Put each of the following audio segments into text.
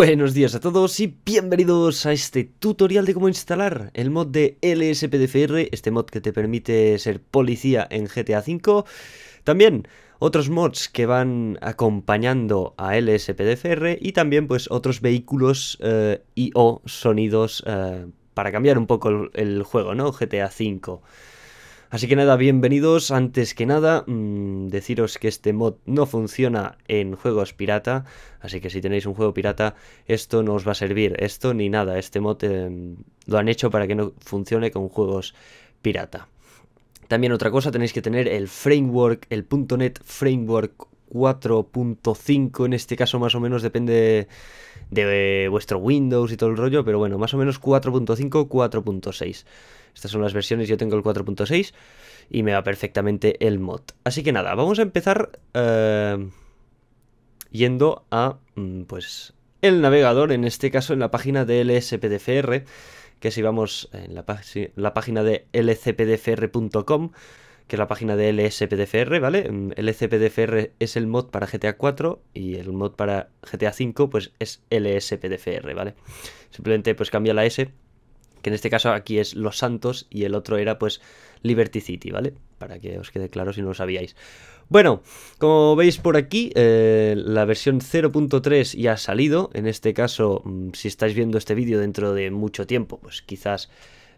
Buenos días a todos y bienvenidos a este tutorial de cómo instalar el mod de LSPDFR, este mod que te permite ser policía en GTA V. También otros mods que van acompañando a LSPDFR y también pues otros vehículos eh, y o sonidos eh, para cambiar un poco el, el juego, ¿no? GTA V. Así que nada, bienvenidos. Antes que nada, mmm, deciros que este mod no funciona en juegos pirata. Así que si tenéis un juego pirata, esto no os va a servir. Esto ni nada. Este mod eh, lo han hecho para que no funcione con juegos pirata. También otra cosa, tenéis que tener el framework, el .NET Framework 4.5 en este caso más o menos depende de vuestro Windows y todo el rollo, pero bueno, más o menos 4.5, 4.6. Estas son las versiones, yo tengo el 4.6 y me va perfectamente el mod. Así que nada, vamos a empezar uh, yendo a, mm, pues, el navegador, en este caso en la página de LSPDFR, que si vamos en la página de lcpdfr.com, que es la página de LSPDFR, ¿vale? Mm, LSPDFR es el mod para GTA 4 y el mod para GTA 5 pues es LSPDFR, ¿vale? Simplemente pues cambia la S que en este caso aquí es Los Santos y el otro era pues Liberty City, ¿vale? Para que os quede claro si no lo sabíais. Bueno, como veis por aquí, eh, la versión 0.3 ya ha salido. En este caso, mm, si estáis viendo este vídeo dentro de mucho tiempo, pues quizás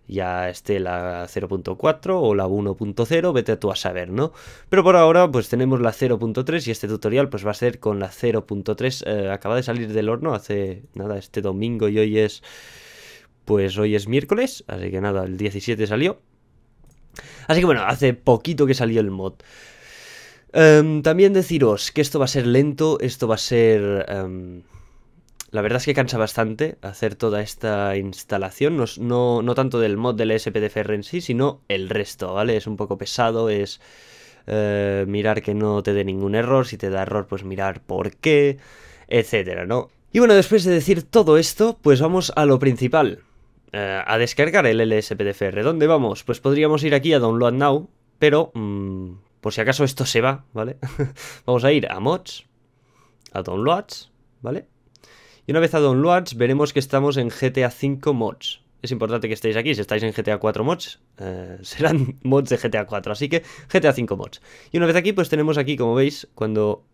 ya esté la 0.4 o la 1.0, vete tú a saber, ¿no? Pero por ahora pues tenemos la 0.3 y este tutorial pues va a ser con la 0.3, eh, acaba de salir del horno hace nada, este domingo y hoy es pues hoy es miércoles, así que nada, el 17 salió. Así que bueno, hace poquito que salió el mod. Um, también deciros que esto va a ser lento, esto va a ser... Um, la verdad es que cansa bastante hacer toda esta instalación, no, no, no, tanto del mod del SPDFR en sí, sino el resto, ¿vale? Es un poco pesado, es uh, mirar que no te dé ningún error, si te da error pues mirar por qué, etcétera, ¿no? Y bueno, después de decir todo esto, pues vamos a lo principal eh, a descargar el LSPDFR. ¿Dónde vamos? Pues podríamos ir aquí a Download Now, pero mmm, por si acaso esto se va, ¿vale? vamos a ir a Mods, a Downloads, ¿vale? Y una vez a Downloads veremos que estamos en GTA 5 Mods. Es importante que estéis aquí, si estáis en GTA 4 Mods, eh, serán mods de GTA 4, así que GTA 5 Mods. Y una vez aquí, pues tenemos aquí, como veis, cuando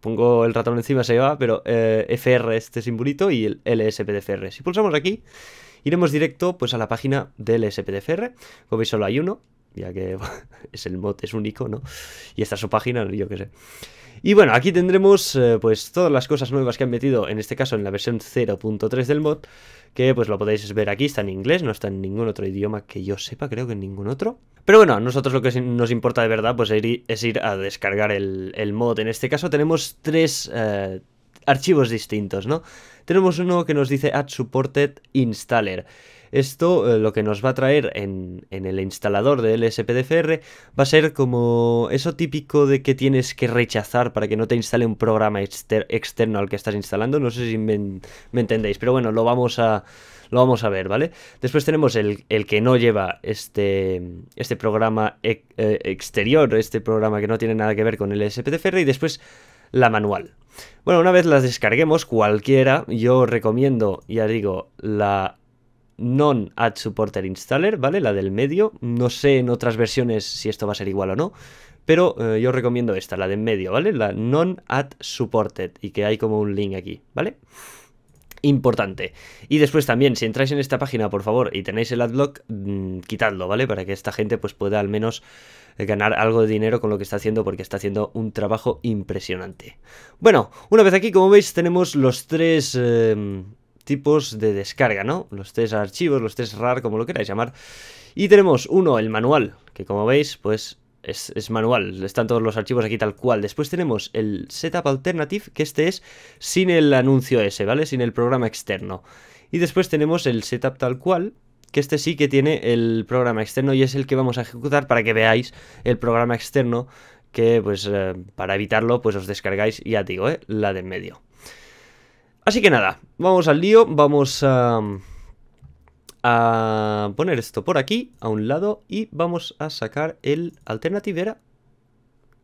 pongo el ratón encima se va, pero eh, FR este simbolito y el LSPDFR. Si pulsamos aquí, Iremos directo pues a la página del SPDFR. Como veis solo hay uno, ya que es el mod, es único, ¿no? Y esta es su página, yo qué sé. Y bueno, aquí tendremos eh, pues todas las cosas nuevas que han metido, en este caso en la versión 0.3 del mod, que pues lo podéis ver aquí, está en inglés, no está en ningún otro idioma que yo sepa, creo que en ningún otro. Pero bueno, a nosotros lo que nos importa de verdad pues es ir a descargar el, el mod. En este caso tenemos tres... Eh, archivos distintos, ¿no? Tenemos uno que nos dice add supported installer. Esto eh, lo que nos va a traer en, en, el instalador de LSPDFR va a ser como eso típico de que tienes que rechazar para que no te instale un programa exter externo al que estás instalando. No sé si me, entendéis, pero bueno, lo vamos a, lo vamos a ver, ¿vale? Después tenemos el, el que no lleva este, este programa eh, exterior, este programa que no tiene nada que ver con el LSPDFR y después la manual. Bueno, una vez las descarguemos, cualquiera, yo recomiendo, ya digo, la non-add supporter installer, ¿vale? La del medio. No sé en otras versiones si esto va a ser igual o no, pero eh, yo recomiendo esta, la de en medio, ¿vale? La non-add supported y que hay como un link aquí, ¿vale? Importante. Y después también, si entráis en esta página, por favor, y tenéis el adblock, mmm, quitadlo, ¿vale? Para que esta gente pues pueda al menos ganar algo de dinero con lo que está haciendo porque está haciendo un trabajo impresionante. Bueno, una vez aquí, como veis, tenemos los tres... Eh, tipos de descarga, ¿no? Los tres archivos, los tres RAR, como lo queráis llamar. Y tenemos uno, el manual, que como veis, pues es, es, manual, están todos los archivos aquí tal cual. Después tenemos el Setup Alternative, que este es sin el anuncio ese, ¿vale? Sin el programa externo. Y después tenemos el Setup tal cual, que este sí que tiene el programa externo y es el que vamos a ejecutar para que veáis el programa externo que pues eh, para evitarlo pues os descargáis, ya digo, ¿eh? la del medio. Así que nada, vamos al lío, vamos a, a poner esto por aquí, a un lado, y vamos a sacar el alternative, ¿era?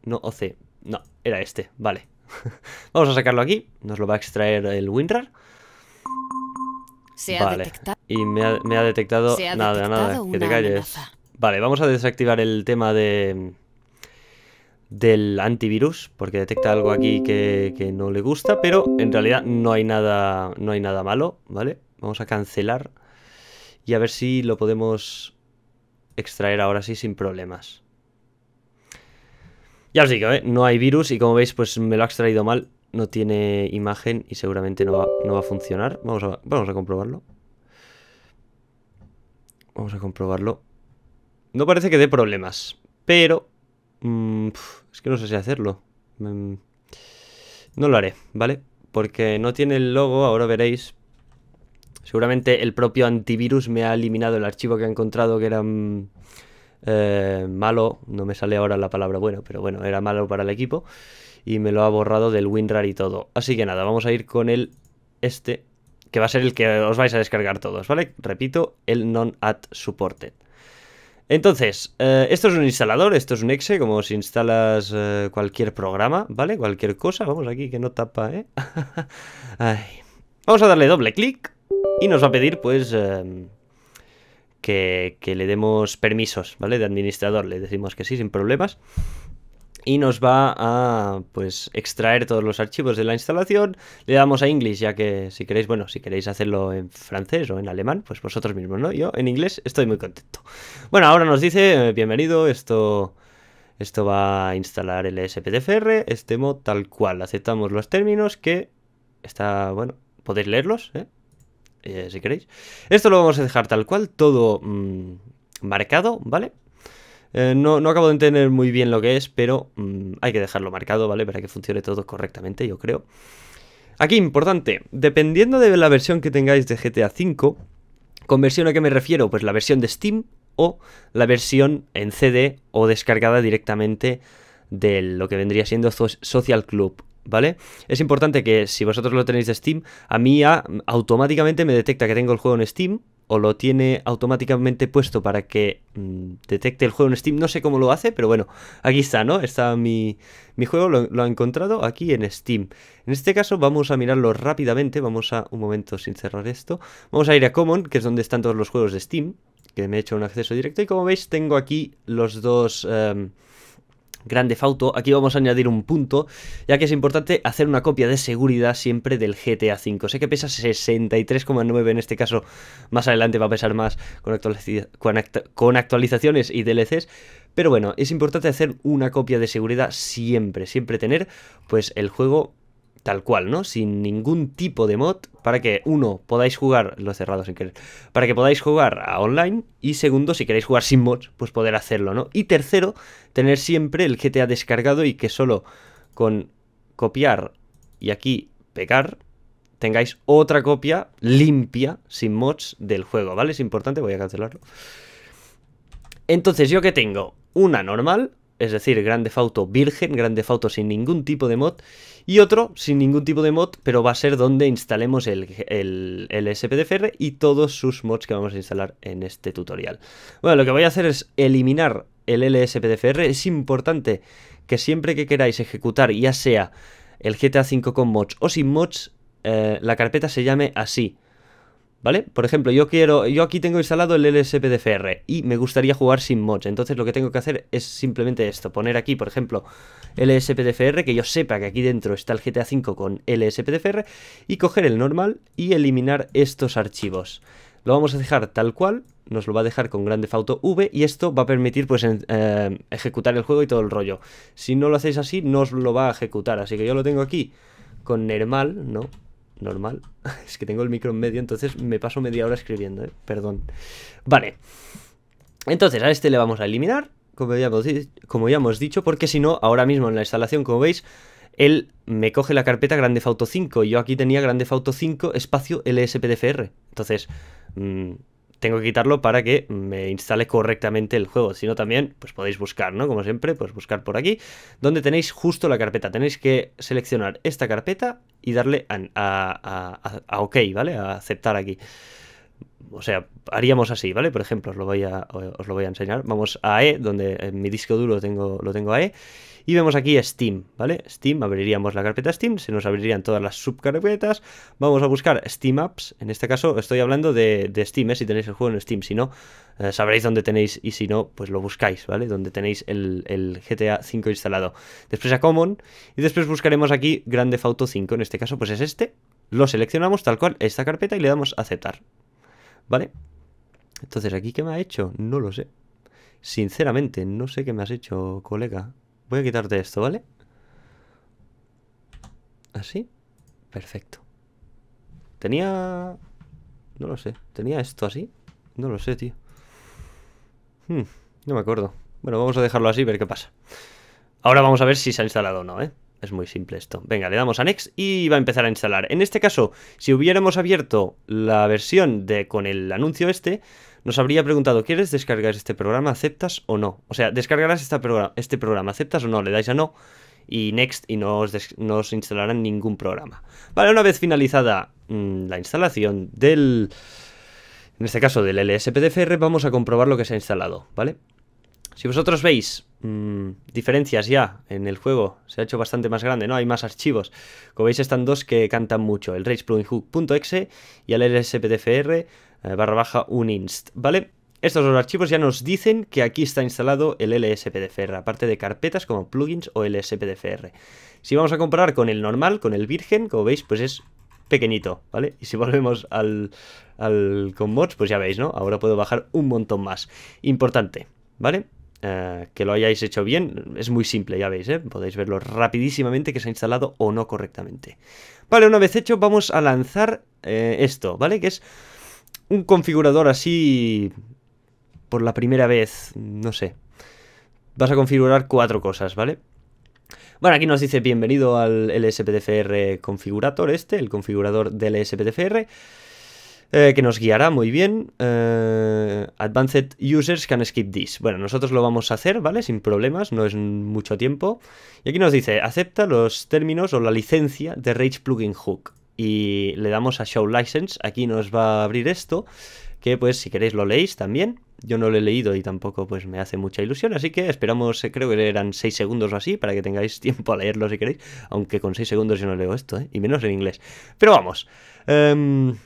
No, OC, no, era este, vale. vamos a sacarlo aquí, nos lo va a extraer el WinRAR. Se ha Vale. detectado. Y me ha, me ha detectado... Ha nada, detectado nada, que te calles. amenaza. Vale, vamos a desactivar el tema de del antivirus, porque detecta algo aquí que, no le gusta, pero en realidad no hay nada, no hay nada malo, ¿vale? Vamos a cancelar y a ver si lo podemos extraer ahora sí sin problemas. Ya os digo, ¿eh? No hay virus y como veis, pues me lo ha extraído mal. No tiene imagen y seguramente no va, no va a funcionar. Vamos a, vamos a comprobarlo. Vamos a comprobarlo. No parece que dé problemas, pero... mm, es que no sé si hacerlo. Mm, no lo haré, ¿vale? Porque no tiene el logo, ahora veréis. Seguramente el propio antivirus me ha eliminado el archivo que ha encontrado que era mm, eh, malo. No me sale ahora la palabra bueno, pero bueno, era malo para el equipo. Y me lo ha borrado del WinRAR y todo. Así que nada, vamos a ir con el este, que va a ser el que os vais a descargar todos, ¿vale? Repito, el non-add supported. Entonces, eh, esto es un instalador, esto es un exe, como si instalas eh, cualquier programa, ¿vale? Cualquier cosa, vamos aquí que no tapa, ¿eh? Ay. Vamos a darle doble clic y nos va a pedir, pues, que, que le demos permisos, ¿vale? De administrador, le decimos que sí, sin problemas. Y nos va a, pues, extraer todos los archivos de la instalación. Le damos a English, ya que si queréis, bueno, si queréis hacerlo en francés o en alemán, pues vosotros mismos, ¿no? Yo en inglés estoy muy contento. Bueno, ahora nos dice, eh, bienvenido, esto, esto va a instalar el SPDFR, este mod tal cual. Aceptamos los términos que está, bueno, podéis leerlos, ¿eh? Eh, si queréis. Esto lo vamos a dejar tal cual, todo mm, marcado, ¿vale? Eh, no, no acabo de entender muy bien lo que es, pero mm, hay que dejarlo marcado, ¿vale? Para que funcione todo correctamente, yo creo. Aquí, importante, dependiendo de la versión que tengáis de GTA V, ¿con versión a qué me refiero? Pues la versión de Steam o la versión en CD o descargada directamente de lo que vendría siendo So- Social Club. ¿Vale? Es importante que si vosotros lo tenéis de Steam, a mí ya automáticamente me detecta que tengo el juego en Steam o lo tiene automáticamente puesto para que mm, detecte el juego en Steam. No sé cómo lo hace, pero bueno, aquí está, ¿no? Está mi, mi juego, lo, lo encontrado aquí en Steam. En este caso vamos a mirarlo rápidamente, vamos a un momento sin cerrar esto. Vamos a ir a Common, que es donde están todos los juegos de Steam, que me he hecho un acceso directo y como veis tengo aquí los dos... em, Grande Fauto, aquí vamos a añadir un punto, ya que es importante hacer una copia de seguridad siempre del GTA V. Sé que pesa 63,9 en este caso, más adelante va a pesar más con, con actualizaciones y DLCs, pero bueno, es importante hacer una copia de seguridad siempre, siempre tener pues el juego tal cual, ¿no? Sin ningún tipo de mod para que uno podáis jugar, lo he cerrado sin querer, para que podáis jugar a online y segundo, si queréis jugar sin mods, pues poder hacerlo, ¿no? Y tercero, tener siempre el GTA descargado y que solo con copiar y aquí pegar tengáis otra copia limpia, sin mods del juego, ¿vale? Es importante, voy a cancelarlo. Entonces, ¿yo qué tengo? Una normal, es decir, Grande Auto virgen, Grande Auto sin ningún tipo de mod, y otro sin ningún tipo de mod, pero va a ser donde instalemos el, el, el SPDFR y todos sus mods que vamos a instalar en este tutorial. Bueno, lo que voy a hacer es eliminar el LSPDFR. Es importante que siempre que queráis ejecutar, ya sea el GTA V con mods o sin mods, eh, la carpeta se llame así. ¿Vale? Por ejemplo, yo quiero. Yo aquí tengo instalado el LSPDFR y me gustaría jugar sin mods. Entonces lo que tengo que hacer es simplemente esto. Poner aquí, por ejemplo, LSPDFR, que yo sepa que aquí dentro está el GTA V con LSPDFR, y coger el normal y eliminar estos archivos. Lo vamos a dejar tal cual, nos lo va a dejar con Grande Auto V y esto va a permitir pues eh, ejecutar el juego y todo el rollo. Si no lo hacéis así, no os lo va a ejecutar. Así que yo lo tengo aquí con normal, ¿no? Normal. es que tengo el micro en medio, entonces me paso media hora escribiendo, ¿eh? Perdón. Vale. Entonces a este le vamos a eliminar, como ya hemos, como ya hemos dicho, porque si no, ahora mismo en la instalación, como veis, él me coge la carpeta Grande Auto 5 y yo aquí tenía Grande Auto 5 espacio LSPDFR. Entonces, mm, tengo que quitarlo para que me instale correctamente el juego. Si no, también, pues podéis buscar, ¿no? Como siempre, pues buscar por aquí, donde tenéis justo la carpeta. Tenéis que seleccionar esta carpeta y darle a, OK, ¿vale? A aceptar aquí. o sea, haríamos así, ¿vale? Por ejemplo, os lo voy a, os lo voy a enseñar. Vamos a E, donde en mi disco duro tengo, lo tengo a E. Y vemos aquí Steam, ¿vale? Steam, abriríamos la carpeta Steam, se nos abrirían todas las subcarpetas. Vamos a buscar Steam Apps. En este caso estoy hablando de, Steam, ¿eh? si tenéis el juego en Steam. Si no, eh, sabréis dónde tenéis y si no, pues lo buscáis, ¿vale? Donde tenéis el, GTA 5 instalado. Después a Common y después buscaremos aquí Grande Auto 5. En este caso, pues es este. Lo seleccionamos tal cual esta carpeta y le damos a aceptar. ¿Vale? Entonces, ¿aquí qué me ha hecho? No lo sé. Sinceramente, no sé qué me has hecho, colega. Voy a quitarte esto, ¿vale? ¿Así? Perfecto. Tenía... No lo sé. ¿Tenía esto así? No lo sé, tío. Hmm, no me acuerdo. Bueno, vamos a dejarlo así, ver qué pasa. Ahora vamos a ver si se ha instalado o no, ¿eh? Es muy simple esto. Venga, le damos a Next y va a empezar a instalar. En este caso, si hubiéramos abierto la versión de con el anuncio este, nos habría preguntado, ¿quieres descargar este programa? ¿Aceptas o no? O sea, descargarás este programa, ¿aceptas o no? Le dais a no y next y no os, instalarán ningún programa. Vale, una vez finalizada mm, la instalación del... En este caso del LSPDFR, vamos a comprobar lo que se ha instalado, ¿vale? Si vosotros veis mm, diferencias ya en el juego, se ha hecho bastante más grande, ¿no? Hay más archivos. Como veis están dos que cantan mucho, el rageplugin.exe y el LSPDFR eh, barra baja uninst, ¿vale? Estos dos archivos ya nos dicen que aquí está instalado el LSPDFR, aparte de carpetas como plugins o LSPDFR. Si vamos a comparar con el normal, con el virgen, como veis, pues es pequeñito, ¿vale? Y si volvemos al, al con pues ya veis, ¿no? Ahora puedo bajar un montón más. Importante, ¿vale? Eh, que lo hayáis hecho bien, es muy simple, ya veis, ¿eh? podéis verlo rapidísimamente que se ha instalado o no correctamente. Vale, una vez hecho, vamos a lanzar eh, esto, ¿vale? Que es un configurador así por la primera vez, no sé. Vas a configurar cuatro cosas, ¿vale? Bueno, aquí nos dice bienvenido al LSPDFR configurator este, el configurador del LSPDFR, eh, que nos guiará muy bien. Eh, advanced users can skip this. Bueno, nosotros lo vamos a hacer, ¿vale? Sin problemas, no es mucho tiempo. Y aquí nos dice, acepta los términos o la licencia de Rage Plugin Hook y le damos a Show License. Aquí nos va a abrir esto, que pues si queréis lo leéis también. Yo no lo he leído y tampoco pues me hace mucha ilusión, así que esperamos, eh, creo que eran 6 segundos o así, para que tengáis tiempo a leerlo si queréis. Aunque con 6 segundos yo no leo esto, ¿eh? y menos en inglés. Pero vamos. Em,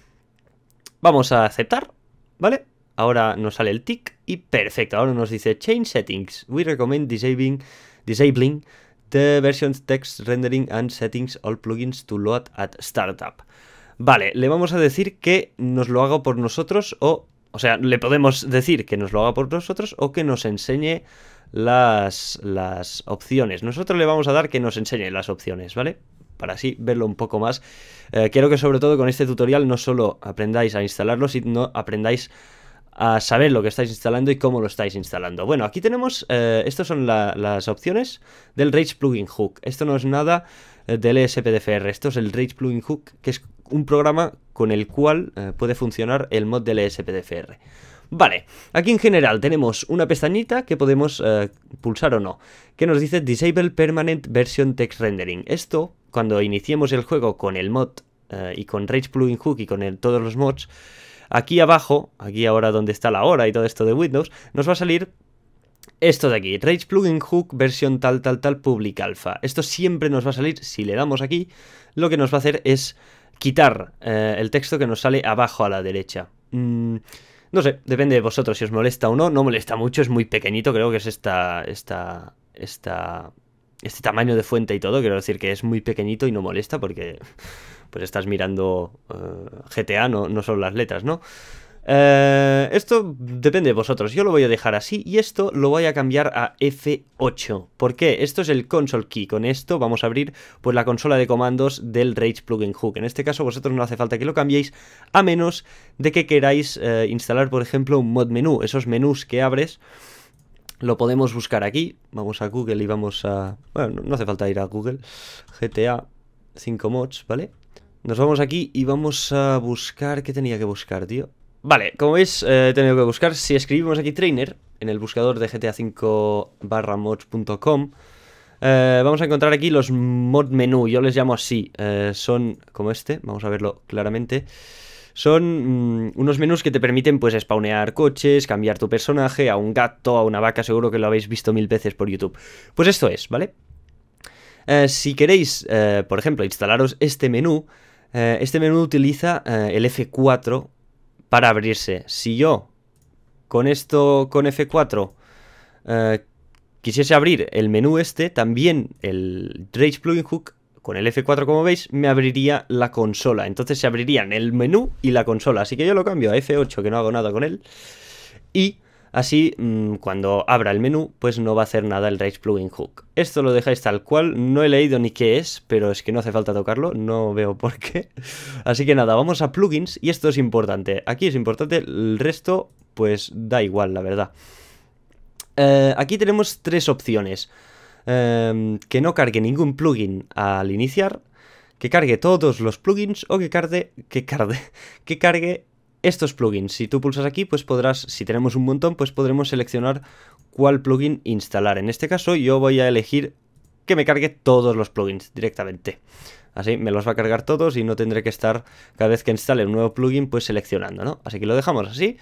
vamos a aceptar, ¿vale? Ahora nos sale el tick y perfecto. Ahora nos dice Change Settings. We recommend disabling, disabling The version text rendering and settings all plugins to load at startup. Vale, le vamos a decir que nos lo haga por nosotros o... O sea, le podemos decir que nos lo haga por nosotros o que nos enseñe las, las opciones. Nosotros le vamos a dar que nos enseñe las opciones, ¿vale? Para así verlo un poco más. Eh, quiero que sobre todo con este tutorial no solo aprendáis a instalarlo, sino aprendáis a saber lo que estáis instalando y cómo lo estáis instalando. Bueno, aquí tenemos, eh, estas son las opciones del Rage Plugin Hook. Esto no es nada eh, del ESPDFR, esto es el Rage Plugin Hook, que es un programa con el cual eh, puede funcionar el mod del ESPDFR. Vale, aquí en general tenemos una pestañita que podemos pulsar o no, que nos dice Disable Permanent Version Text Rendering. Esto, cuando iniciemos el juego con el mod y con Rage Plugin Hook y con todos los mods, Aquí abajo, aquí ahora donde está la hora y todo esto de Windows, nos va a salir esto de aquí, Rage Plugin Hook versión tal, tal, tal, Public Alpha. Esto siempre nos va a salir, si le damos aquí, lo que nos va a hacer es quitar eh, el texto que nos sale abajo a la derecha. Mm, no sé, depende de vosotros si os molesta o no. No molesta mucho, es muy pequeñito, creo que es esta, esta, esta, este tamaño de fuente y todo. Quiero decir que es muy pequeñito y no molesta porque pues estás mirando eh, GTA, no, no son las letras, ¿no? Eh, esto depende de vosotros, yo lo voy a dejar así y esto lo voy a cambiar a F8. ¿Por qué? Esto es el console key, con esto vamos a abrir pues la consola de comandos del Rage Plugin Hook. En este caso vosotros no hace falta que lo cambiéis a menos de que queráis eh, instalar por ejemplo un mod menú, esos menús que abres lo podemos buscar aquí, vamos a Google y vamos a... Bueno, no hace falta ir a Google, GTA 5 mods, ¿vale? Nos vamos aquí y vamos a buscar... ¿Qué tenía que buscar, tío? Vale, como veis, eh, he tenido que buscar. Si escribimos aquí trainer en el buscador de GTA5 barra mods.com, eh, vamos a encontrar aquí los mod menú. Yo les llamo así. Eh, son como este, vamos a verlo claramente. Son mm, unos menús que te permiten pues spawnear coches, cambiar tu personaje a un gato, a una vaca, seguro que lo habéis visto mil veces por YouTube. Pues esto es, ¿vale? Eh, si queréis, eh, por ejemplo, instalaros este menú, eh, este menú utiliza el F4 para abrirse. Si yo con esto, con F4, quisiese abrir el menú este, también el Rage Plugin Hook con el F4, como veis, me abriría la consola. Entonces se abrirían el menú y la consola. Así que yo lo cambio a F8, que no hago nada con él. Y así, mm, cuando abra el menú, pues no va a hacer nada el Rage Plugin Hook. Esto lo dejáis tal cual. No he leído ni qué es, pero es que no hace falta tocarlo. No veo por qué. Así que nada, vamos a plugins. Y esto es importante. Aquí es importante. El resto, pues da igual, la verdad. Eh, aquí tenemos tres opciones. Em, que no cargue ningún plugin al iniciar, que cargue todos los plugins o que cargue, que cargue, que cargue estos plugins. Si tú pulsas aquí, pues podrás, si tenemos un montón, pues podremos seleccionar cuál plugin instalar. En este caso yo voy a elegir que me cargue todos los plugins directamente. Así me los va a cargar todos y no tendré que estar cada vez que instale un nuevo plugin pues seleccionando, ¿no? Así que lo dejamos así.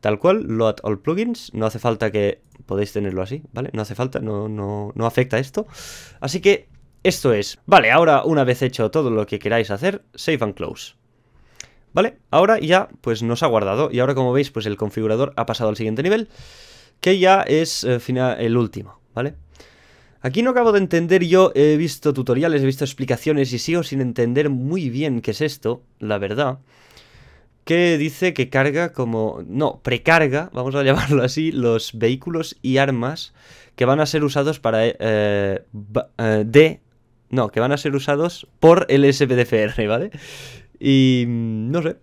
Tal cual, load all plugins, no hace falta que podéis tenerlo así, ¿vale? No hace falta, no, no, no afecta esto. Así que esto es. Vale, ahora una vez hecho todo lo que queráis hacer, save and close. ¿Vale? Ahora ya pues nos ha guardado y ahora como veis pues el configurador ha pasado al siguiente nivel que ya es eh, final, el último, ¿vale? Aquí no acabo de entender yo, he visto tutoriales, he visto explicaciones y sigo sin entender muy bien qué es esto, la verdad que dice que carga como... No, precarga, vamos a llamarlo así, los vehículos y armas que van a ser usados para... Eh, eh, de... No, que van a ser usados por el SPDFR, ¿vale? Y... Mm, no sé,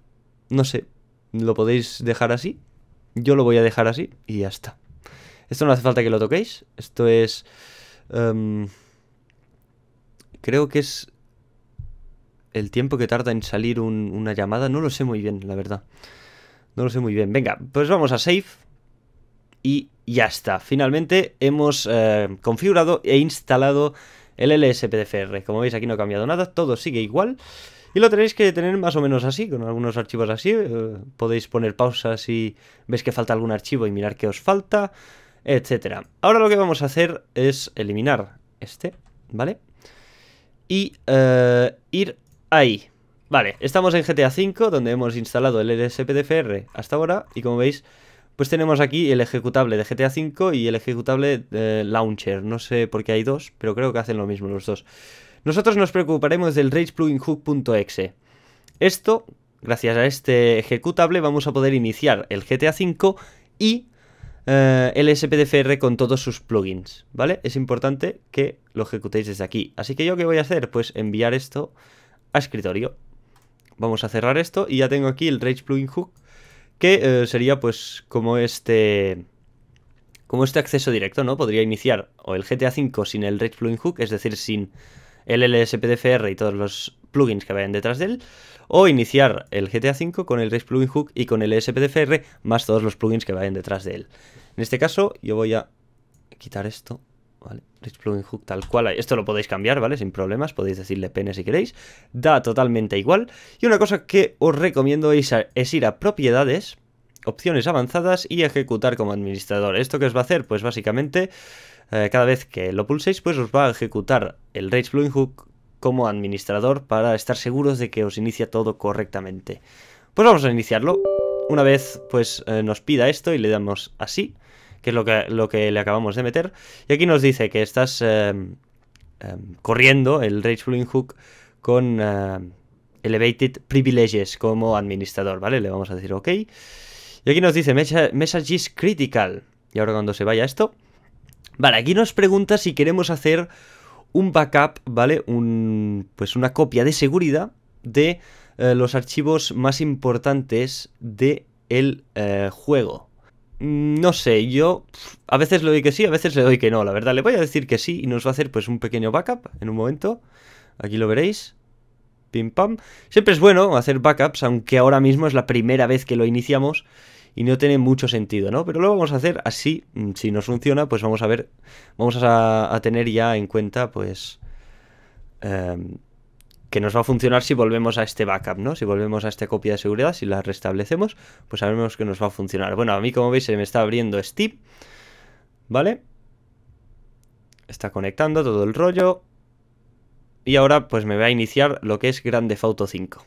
no sé. ¿Lo podéis dejar así? Yo lo voy a dejar así y ya está. Esto no hace falta que lo toquéis. Esto es... Em, creo que es el tiempo que tarda en salir una llamada, no lo sé muy bien, la verdad. No lo sé muy bien. Venga, pues vamos a save. Y ya está. Finalmente hemos eh, configurado e instalado el LSPDFR. Como veis aquí no ha cambiado nada, todo sigue igual. Y lo tenéis que tener más o menos así, con algunos archivos así. Eh, podéis poner pausa si veis que falta algún archivo y mirar qué os falta, etcétera. Ahora lo que vamos a hacer es eliminar este, ¿vale? Y eh, ir Ahí. Vale, estamos en GTA V, donde hemos instalado el LSPDFR hasta ahora, y como veis, pues tenemos aquí el ejecutable de GTA V y el ejecutable de Launcher. No sé por qué hay dos, pero creo que hacen lo mismo los dos. Nosotros nos preocuparemos del RagePluginHook.exe. Esto, gracias a este ejecutable, vamos a poder iniciar el GTA V y eh, el SPDFR con todos sus plugins, ¿vale? Es importante que lo ejecutéis desde aquí. Así que yo, ¿qué voy a hacer? Pues enviar esto a escritorio. Vamos a cerrar esto y ya tengo aquí el Rage Plugin Hook, que eh, sería pues como este como este acceso directo, ¿no? Podría iniciar o el GTA V sin el Rage Plugin Hook, es decir, sin el LSPDFR y todos los plugins que vayan detrás de él, o iniciar el GTA V con el Rage Plugin Hook y con el LSPDFR más todos los plugins que vayan detrás de él. En este caso, yo voy a quitar esto ¿vale? Plugin Hook tal cual. Esto lo podéis cambiar, ¿vale? Sin problemas, podéis decirle pene si queréis. Da totalmente igual. Y una cosa que os recomiendo es, ir a propiedades, opciones avanzadas y ejecutar como administrador. ¿Esto qué os va a hacer? Pues básicamente, eh, cada vez que lo pulséis, pues os va a ejecutar el Rage Plugin Hook como administrador para estar seguros de que os inicia todo correctamente. Pues vamos a iniciarlo. Una vez pues eh, nos pida esto y le damos así que es lo que, lo que le acabamos de meter. Y aquí nos dice que estás em, em, corriendo el Rage Hook con em, Elevated Privileges como administrador, ¿vale? Le vamos a decir OK. Y aquí nos dice Messages Critical. Y ahora cuando se vaya esto... Vale, aquí nos pregunta si queremos hacer un backup, ¿vale? Un, pues una copia de seguridad de eh, los archivos más importantes del el eh, juego. Mm, no sé, yo a veces le doy que sí, a veces le doy que no, la verdad. Le voy a decir que sí y nos va a hacer pues un pequeño backup en un momento. Aquí lo veréis. Pim pam. Siempre es bueno hacer backups, aunque ahora mismo es la primera vez que lo iniciamos y no tiene mucho sentido, ¿no? Pero lo vamos a hacer así. Mm, si nos funciona, pues vamos a ver, vamos a, tener ya en cuenta, pues... Em, que nos va a funcionar si volvemos a este backup, ¿no? Si volvemos a esta copia de seguridad, si la restablecemos, pues sabemos que nos va a funcionar. Bueno, a mí como veis se me está abriendo Steam, ¿vale? Está conectando todo el rollo. Y ahora pues me va a iniciar lo que es Grande Auto 5.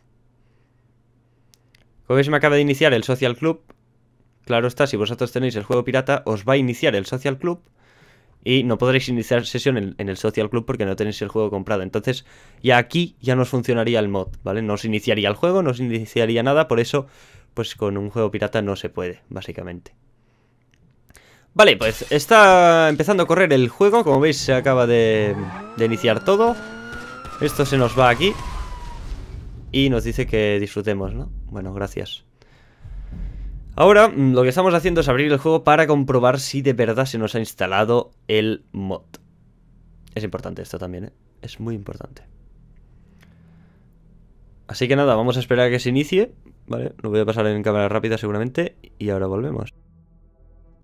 Como veis me acaba de iniciar el Social Club. Claro está, si vosotros tenéis el juego pirata, os va a iniciar el Social Club y no podréis iniciar sesión en, el Social Club porque no tenéis el juego comprado. Entonces, ya aquí ya nos funcionaría el mod, ¿vale? No os iniciaría el juego, no os iniciaría nada, por eso, pues con un juego pirata no se puede, básicamente. Vale, pues está empezando a correr el juego, como veis se acaba de, de iniciar todo. Esto se nos va aquí. Y nos dice que disfrutemos, ¿no? Bueno, gracias. Ahora mm, lo que estamos haciendo es abrir el juego para comprobar si de verdad se nos ha instalado el mod. Es importante esto también, ¿eh? Es muy importante. Así que nada, vamos a esperar a que se inicie, ¿vale? Lo voy a pasar en cámara rápida seguramente y ahora volvemos.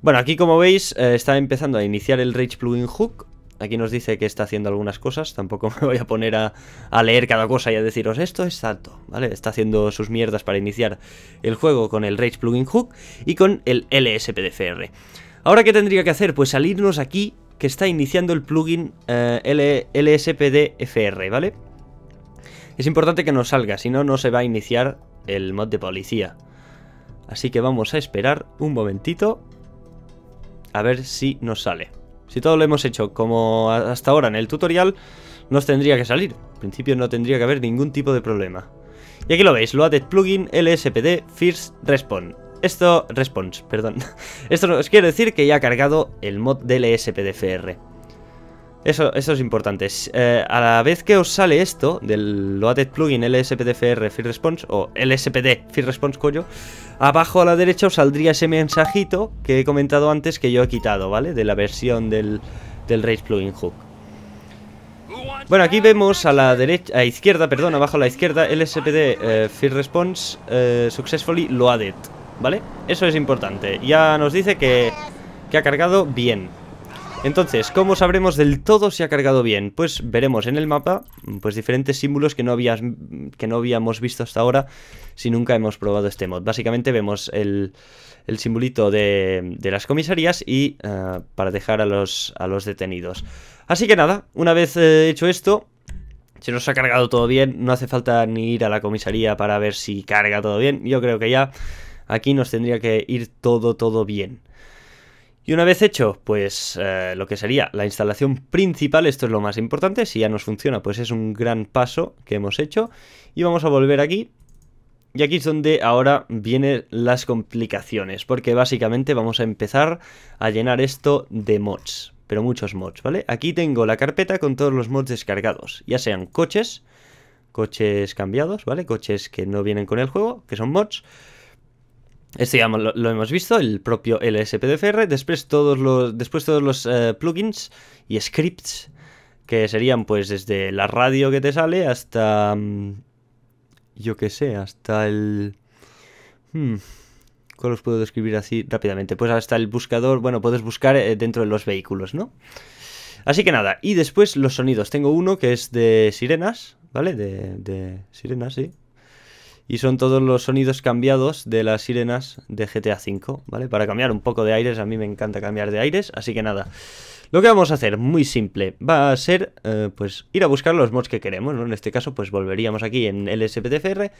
Bueno, aquí como veis eh, está empezando a iniciar el Rage Plugin Hook Aquí nos dice que está haciendo algunas cosas, tampoco me voy a poner a, leer cada cosa y a deciros esto es salto, ¿vale? Está haciendo sus mierdas para iniciar el juego con el Rage Plugin Hook y con el LSPDFR. Ahora, ¿qué tendría que hacer? Pues salirnos aquí que está iniciando el plugin eh, LSPDFR, ¿vale? Es importante que nos salga, si no, no se va a iniciar el mod de policía. Así que vamos a esperar un momentito a ver si nos sale. Si todo lo hemos hecho como hasta ahora en el tutorial, nos tendría que salir. En principio no tendría que haber ningún tipo de problema. Y aquí lo veis, Loaded Plugin LSPD First Response. Esto, response, perdón. Esto os quiere decir que ya ha cargado el mod del LSPDFR. Eso, eso es importante. Eh, a la vez que os sale esto del Loaded Plugin LSPDFR First Response o LSPD First Response coño, abajo a la derecha os saldría ese mensajito que he comentado antes que yo he quitado, ¿vale? De la versión del, del Rage Plugin Hook. Bueno, aquí vemos a la derecha, a izquierda, perdón, abajo a la izquierda, LSPD eh, Response eh, Successfully Loaded, ¿vale? Eso es importante. Ya nos dice que, que ha cargado bien. Entonces, ¿cómo sabremos del todo si ha cargado bien? Pues veremos en el mapa pues diferentes símbolos que no, habíamos visto hasta ahora si nunca hemos probado este mod. Básicamente vemos el, simbolito de, las comisarías y eh, para dejar a los, a los detenidos. Así que nada, una vez eh, hecho esto, se nos ha cargado todo bien, no hace falta ni ir a la comisaría para ver si carga todo bien. Yo creo que ya aquí nos tendría que ir todo, todo bien. Y una vez hecho, pues eh, lo que sería la instalación principal, esto es lo más importante, si ya nos funciona, pues es un gran paso que hemos hecho. Y vamos a volver aquí. Y aquí es donde ahora vienen las complicaciones, porque básicamente vamos a empezar a llenar esto de mods, pero muchos mods, ¿vale? Aquí tengo la carpeta con todos los mods descargados, ya sean coches, coches cambiados, ¿vale? Coches que no vienen con el juego, que son mods, esto ya lo, hemos visto, el propio LSPDFR. Después todos los, después todos los eh, plugins y scripts que serían pues desde la radio que te sale hasta... Mm, yo qué sé, hasta el... Hmm, ¿Cómo los puedo describir así rápidamente? Pues hasta el buscador, bueno, puedes buscar eh, dentro de los vehículos, ¿no? Así que nada, y después los sonidos. Tengo uno que es de sirenas, ¿vale? De, de sirenas, sí y son todos los sonidos cambiados de las sirenas de GTA V, ¿vale? Para cambiar un poco de aires, a mí me encanta cambiar de aires, así que nada. Lo que vamos a hacer, muy simple, va a ser, eh, pues, ir a buscar los mods que queremos, ¿no? En este caso, pues, volveríamos aquí en LSPDFR,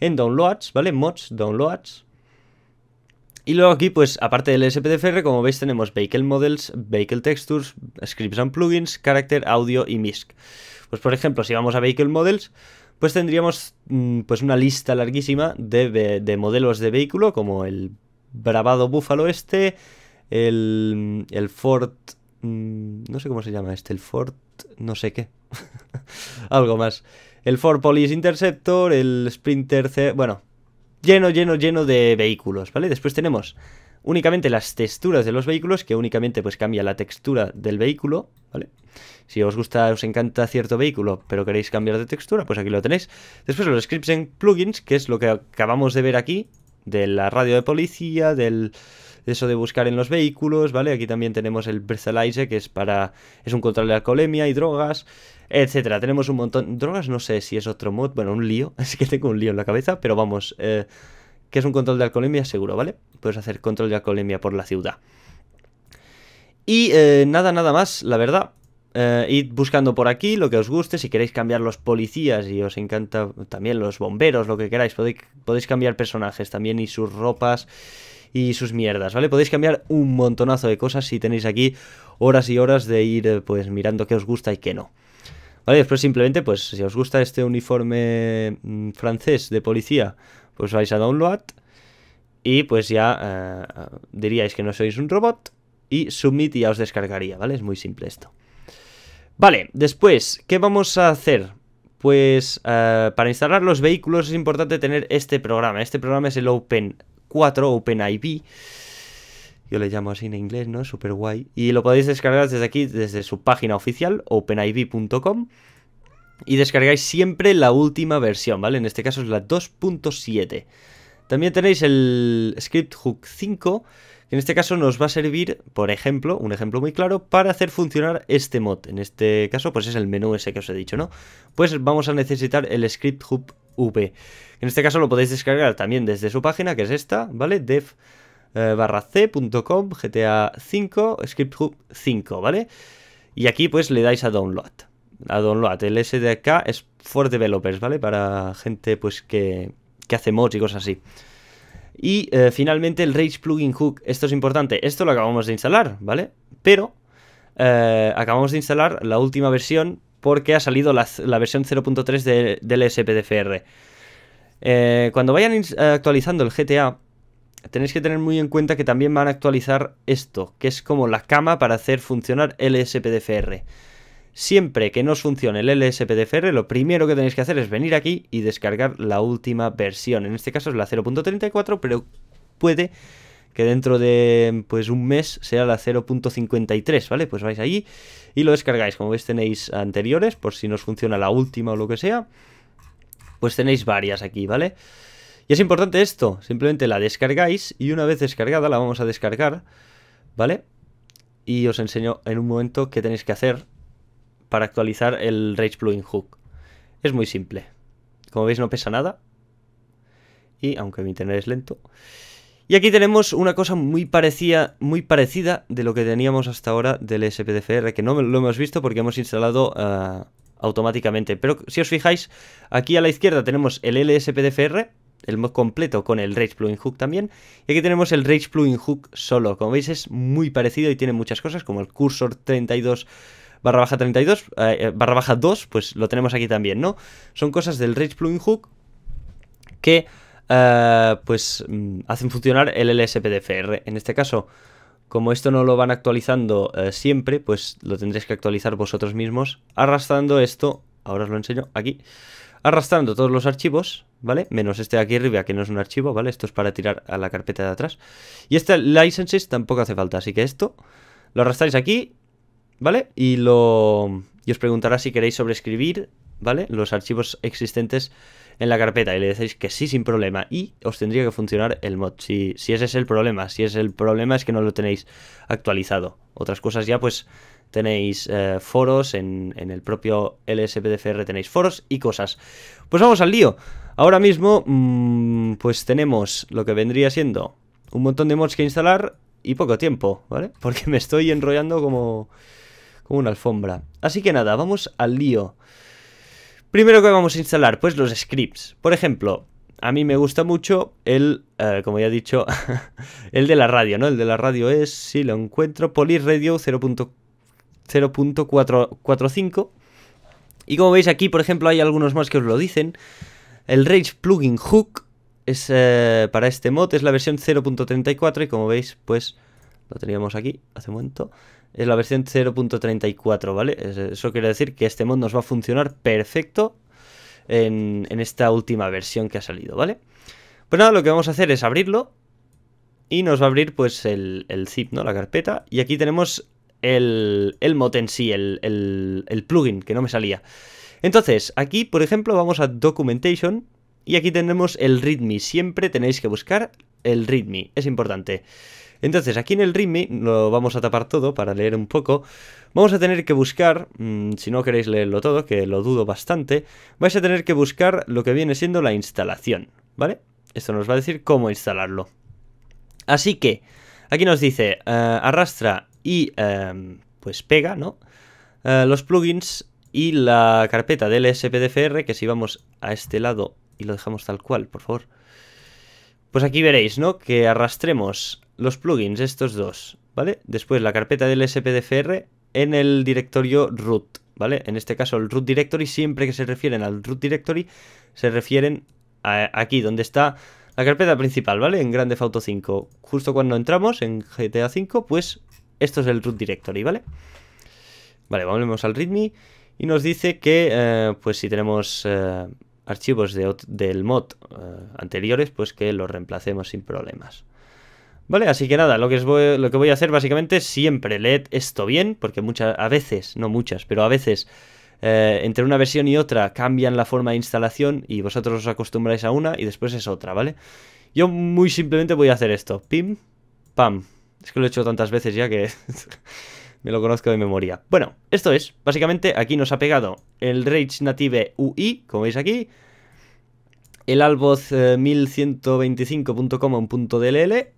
en Downloads, ¿vale? Mods, Downloads. Y luego aquí, pues, aparte del SPDFR, como veis, tenemos Vehicle Models, Vehicle Textures, Scripts and Plugins, Character, Audio y MISC. Pues, por ejemplo, si vamos a Vehicle Models, pues tendríamos mm, pues una lista larguísima de, modelos de vehículo como el Bravado Búfalo este, el, el Ford... Mm, no sé cómo se llama este, el Ford... no sé qué. Algo más. El Ford Police Interceptor, el Sprinter C... Bueno, lleno, lleno, lleno de vehículos, ¿vale? Después tenemos únicamente las texturas de los vehículos, que únicamente pues cambia la textura del vehículo, ¿vale? Si os gusta, os encanta cierto vehículo, pero queréis cambiar de textura, pues aquí lo tenéis. Después los scripts en plugins, que es lo que acabamos de ver aquí, de la radio de policía, del eso de buscar en los vehículos, ¿vale? Aquí también tenemos el breathalyzer, que es para es un control de alcoholemia y drogas, etcétera. Tenemos un montón drogas, no sé si es otro mod, bueno, un lío, así que tengo un lío en la cabeza, pero vamos, eh, que es un control de alcoholemia seguro, ¿vale? Puedes hacer control de alcoholemia por la ciudad. Y eh, nada, nada más, la verdad. Eh, id buscando por aquí lo que os guste. Si queréis cambiar los policías y os encanta también los bomberos, lo que queráis, podéis, podéis cambiar personajes también y sus ropas y sus mierdas, ¿vale? Podéis cambiar un montonazo de cosas si tenéis aquí horas y horas de ir eh, pues mirando qué os gusta y qué no. ¿Vale? Después simplemente, pues si os gusta este uniforme mm, francés de policía, pues vais a download y pues ya eh, diríais que no sois un robot y submit y ya os descargaría, ¿vale? Es muy simple esto. Vale, después, ¿qué vamos a hacer? Pues eh, para instalar los vehículos es importante tener este programa. Este programa es el Open 4, OpenIV. Yo le llamo así en inglés, ¿no? Super guay. Y lo podéis descargar desde aquí, desde su página oficial, openiv.com. Y descargáis siempre la última versión, ¿vale? En este caso es la 2.7. También tenéis el Script Hook 5 en este caso nos va a servir, por ejemplo, un ejemplo muy claro, para hacer funcionar este mod. En este caso, pues es el menú ese que os he dicho, ¿no? Pues vamos a necesitar el script hub v. En este caso lo podéis descargar también desde su página, que es esta, ¿vale? dev eh, barra c.com GTA 5 script hub 5, ¿vale? Y aquí pues le dais a download. A download. El SDK es for developers, ¿vale? Para gente pues que, que hace mods y cosas así. Y eh, finalmente el Rage Plugin Hook. Esto es importante. Esto lo acabamos de instalar, ¿vale? Pero eh, acabamos de instalar la última versión porque ha salido la, versión 0.3 del SPDFR. Eh, cuando vayan actualizando el GTA, tenéis que tener muy en cuenta que también van a actualizar esto, que es como la cama para hacer funcionar el SPDFR. Siempre que no os funcione el LSPDFR, lo primero que tenéis que hacer es venir aquí y descargar la última versión. En este caso es la 0.34, pero puede que dentro de pues un mes sea la 0.53, ¿vale? Pues vais allí y lo descargáis. Como veis tenéis anteriores, por si no os funciona la última o lo que sea, pues tenéis varias aquí, ¿vale? Y es importante esto, simplemente la descargáis y una vez descargada la vamos a descargar, ¿vale? Y os enseño en un momento qué tenéis que hacer para actualizar el Rage Plugin Hook. Es muy simple. Como veis no pesa nada. Y aunque mi internet es lento. Y aquí tenemos una cosa muy parecida, muy parecida de lo que teníamos hasta ahora del SPDFR, que no lo hemos visto porque hemos instalado uh, automáticamente. Pero si os fijáis, aquí a la izquierda tenemos el LSPDFR, el mod completo con el Rage Plugin Hook también. Y aquí tenemos el Rage Plugin Hook solo. Como veis es muy parecido y tiene muchas cosas como el cursor 32 barra baja 32, eh, eh, barra baja 2, pues lo tenemos aquí también, ¿no? Son cosas del Rage Plugin Hook que eh, pues mm, hacen funcionar el LSPDFR. En este caso, como esto no lo van actualizando siempre, pues lo tendréis que actualizar vosotros mismos arrastrando esto, ahora os lo enseño aquí, arrastrando todos los archivos, ¿vale? Menos este de aquí arriba, que no es un archivo, ¿vale? Esto es para tirar a la carpeta de atrás. Y este licenses tampoco hace falta, así que esto lo arrastráis aquí ¿vale? Y lo y os preguntará si queréis sobreescribir, ¿vale? Los archivos existentes en la carpeta y le decís que sí sin problema y os tendría que funcionar el mod. Si, si ese es el problema, si es el problema es que no lo tenéis actualizado. Otras cosas ya pues tenéis eh, foros en, en, el propio LSPDFR tenéis foros y cosas. Pues vamos al lío. Ahora mismo mmm, pues tenemos lo que vendría siendo un montón de mods que instalar y poco tiempo, ¿vale? Porque me estoy enrollando como como una alfombra. Así que nada, vamos al lío. Primero que vamos a instalar, pues los scripts. Por ejemplo, a mí me gusta mucho el, eh, como ya he dicho, el de la radio, ¿no? El de la radio es, si lo encuentro, Radio 0.45. Y como veis aquí, por ejemplo, hay algunos más que os lo dicen. El Rage Plugin Hook es eh, para este mod, es la versión 0.34 y como veis, pues lo teníamos aquí hace un momento es la versión 0.34, ¿vale? Eso quiere decir que este mod nos va a funcionar perfecto en, esta última versión que ha salido, ¿vale? Pues nada, lo que vamos a hacer es abrirlo y nos va a abrir pues el, zip, ¿no? La carpeta y aquí tenemos el, el mod en sí, el, el, el plugin que no me salía. Entonces, aquí, por ejemplo, vamos a Documentation y aquí tendremos el readme. Siempre tenéis que buscar el readme, es importante. Entonces, aquí en el readme, lo vamos a tapar todo para leer un poco. Vamos a tener que buscar, mm, si no queréis leerlo todo, que lo dudo bastante, vais a tener que buscar lo que viene siendo la instalación, ¿vale? Esto nos va a decir cómo instalarlo. Así que, aquí nos dice, eh, arrastra y em, pues pega, ¿no? Eh, los plugins y la carpeta del SPDFR, que si vamos a este lado y lo dejamos tal cual, por favor. Pues aquí veréis, ¿no? Que arrastremos los plugins, estos dos, ¿vale? Después la carpeta del SPDFR en el directorio root, ¿vale? En este caso el root directory, siempre que se refieren al root directory, se refieren aquí donde está la carpeta principal, ¿vale? En Grande Auto 5. Justo cuando entramos en GTA 5, pues esto es el root directory, ¿vale? Vale, volvemos al readme y nos dice que, eh, pues si tenemos eh, archivos del mod eh, anteriores, pues que los reemplacemos sin problemas. Vale, así que nada, lo que, voy, lo que voy a hacer básicamente siempre leed esto bien, porque muchas, a veces, no muchas, pero a veces entre una versión y otra cambian la forma de instalación y vosotros os acostumbráis a una y después es otra, ¿vale? Yo muy simplemente voy a hacer esto, pim, pam. Es que lo he hecho tantas veces ya que me lo conozco de memoria. Bueno, esto es, básicamente aquí nos ha pegado el Rage Native UI, como veis aquí, el alboz 1125.com.dll eh,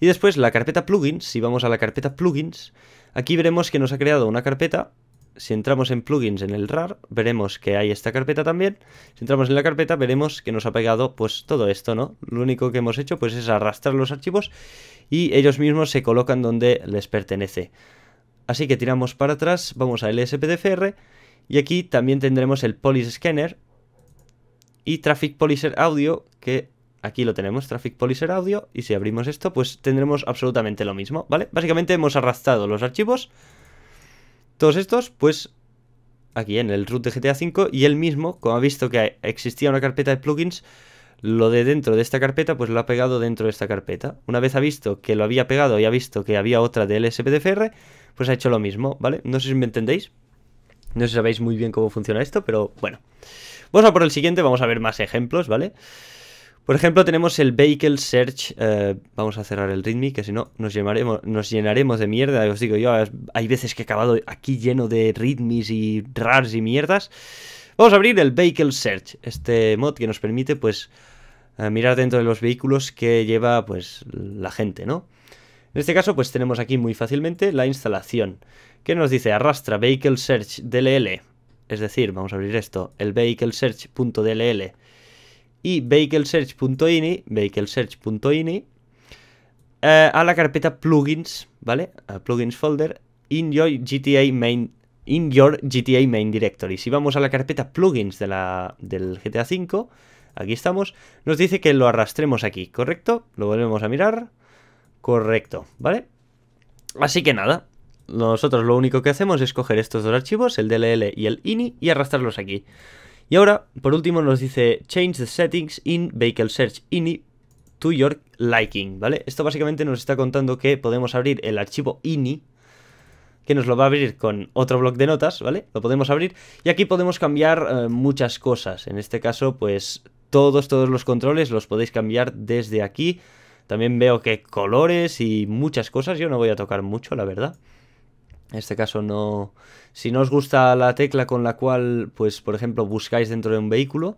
y después la carpeta plugins, si vamos a la carpeta plugins, aquí veremos que nos ha creado una carpeta si entramos en plugins en el RAR, veremos que hay esta carpeta también. Si entramos en la carpeta, veremos que nos ha pegado pues todo esto, ¿no? Lo único que hemos hecho pues es arrastrar los archivos y ellos mismos se colocan donde les pertenece. Así que tiramos para atrás, vamos a LSPDFR y aquí también tendremos el Police Scanner y Traffic Policer Audio, que aquí lo tenemos, Traffic Policer Audio, y si abrimos esto, pues tendremos absolutamente lo mismo, ¿vale? Básicamente hemos arrastrado los archivos, todos estos, pues aquí en el root de GTA V, y él mismo, como ha visto que existía una carpeta de plugins, lo de dentro de esta carpeta, pues lo ha pegado dentro de esta carpeta. Una vez ha visto que lo había pegado y ha visto que había otra de LSPDFR, pues ha hecho lo mismo, ¿vale? No sé si me entendéis. No sé si sabéis muy bien cómo funciona esto, pero bueno. Vamos a por el siguiente, vamos a ver más ejemplos, ¿vale? Por ejemplo, tenemos el Vehicle Search. Eh, vamos a cerrar el README, que si no nos llenaremos, de mierda. Os digo yo, hay veces que he acabado aquí lleno de READMEs y RARs y mierdas. Vamos a abrir el Vehicle Search, este mod que nos permite, pues, eh, mirar dentro de los vehículos que lleva, pues, la gente, ¿no? En este caso, pues tenemos aquí muy fácilmente la instalación, que nos dice arrastra vehicle search DLL, es decir, vamos a abrir esto, el vehicle search.dll y vehicle search.ini, vehicle search.ini, eh, a la carpeta plugins, ¿vale? A plugins folder in your GTA main in your GTA main directory. Si vamos a la carpeta plugins de la, del GTA V, aquí estamos, nos dice que lo arrastremos aquí, ¿correcto? Lo volvemos a mirar. Correcto, ¿vale? Así que nada, nosotros lo único que hacemos es coger estos dos archivos, el DLL y el INI, y arrastrarlos aquí. Y ahora, por último, nos dice Change the settings in Vehicle Search INI to your liking, ¿vale? Esto básicamente nos está contando que podemos abrir el archivo INI, que nos lo va a abrir con otro bloc de notas, ¿vale? Lo podemos abrir y aquí podemos cambiar eh, muchas cosas. En este caso, pues todos, todos los controles los podéis cambiar desde aquí también veo que colores y muchas cosas yo no voy a tocar mucho, la verdad. En este caso no... Si no os gusta la tecla con la cual, pues por ejemplo, buscáis dentro de un vehículo,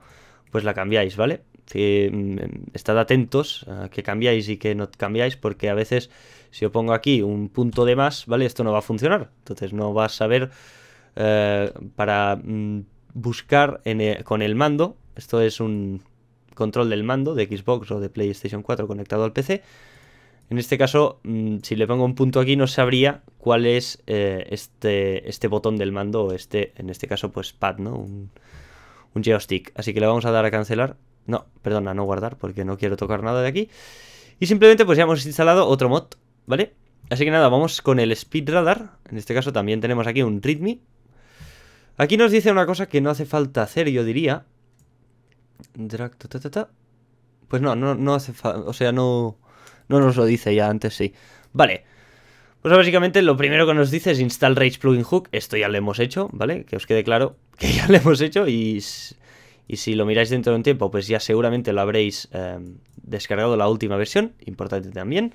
pues la cambiáis, ¿vale? Mm, estad atentos a que cambiáis y que no cambiáis, porque a veces si yo pongo aquí un punto de más, ¿vale? Esto no va a funcionar. Entonces no vas a saber eh, para mm, buscar con el mando. Esto es un, control del mando de Xbox o de PlayStation 4 conectado al PC. En este caso, mm, si le pongo un punto aquí, no sabría cuál es eh, este, este botón del mando, o este, en este caso, pues pad, ¿no? Un, un joystick. Así que le vamos a dar a cancelar. No, perdona, no guardar, porque no quiero tocar nada de aquí. Y simplemente, pues ya hemos instalado otro mod, ¿vale? Así que nada, vamos con el Speed Radar. En este caso también tenemos aquí un README. Aquí nos dice una cosa que no hace falta hacer, yo diría. Drag, Pues no, no, no hace falta. O sea, no, no nos lo dice ya antes, sí. Vale. Pues básicamente lo primero que nos dice es install Rage Plugin Hook. Esto ya lo hemos hecho, ¿vale? Que os quede claro que ya lo hemos hecho y, Y si lo miráis dentro de un tiempo, pues ya seguramente lo habréis em, descargado la última versión, importante también.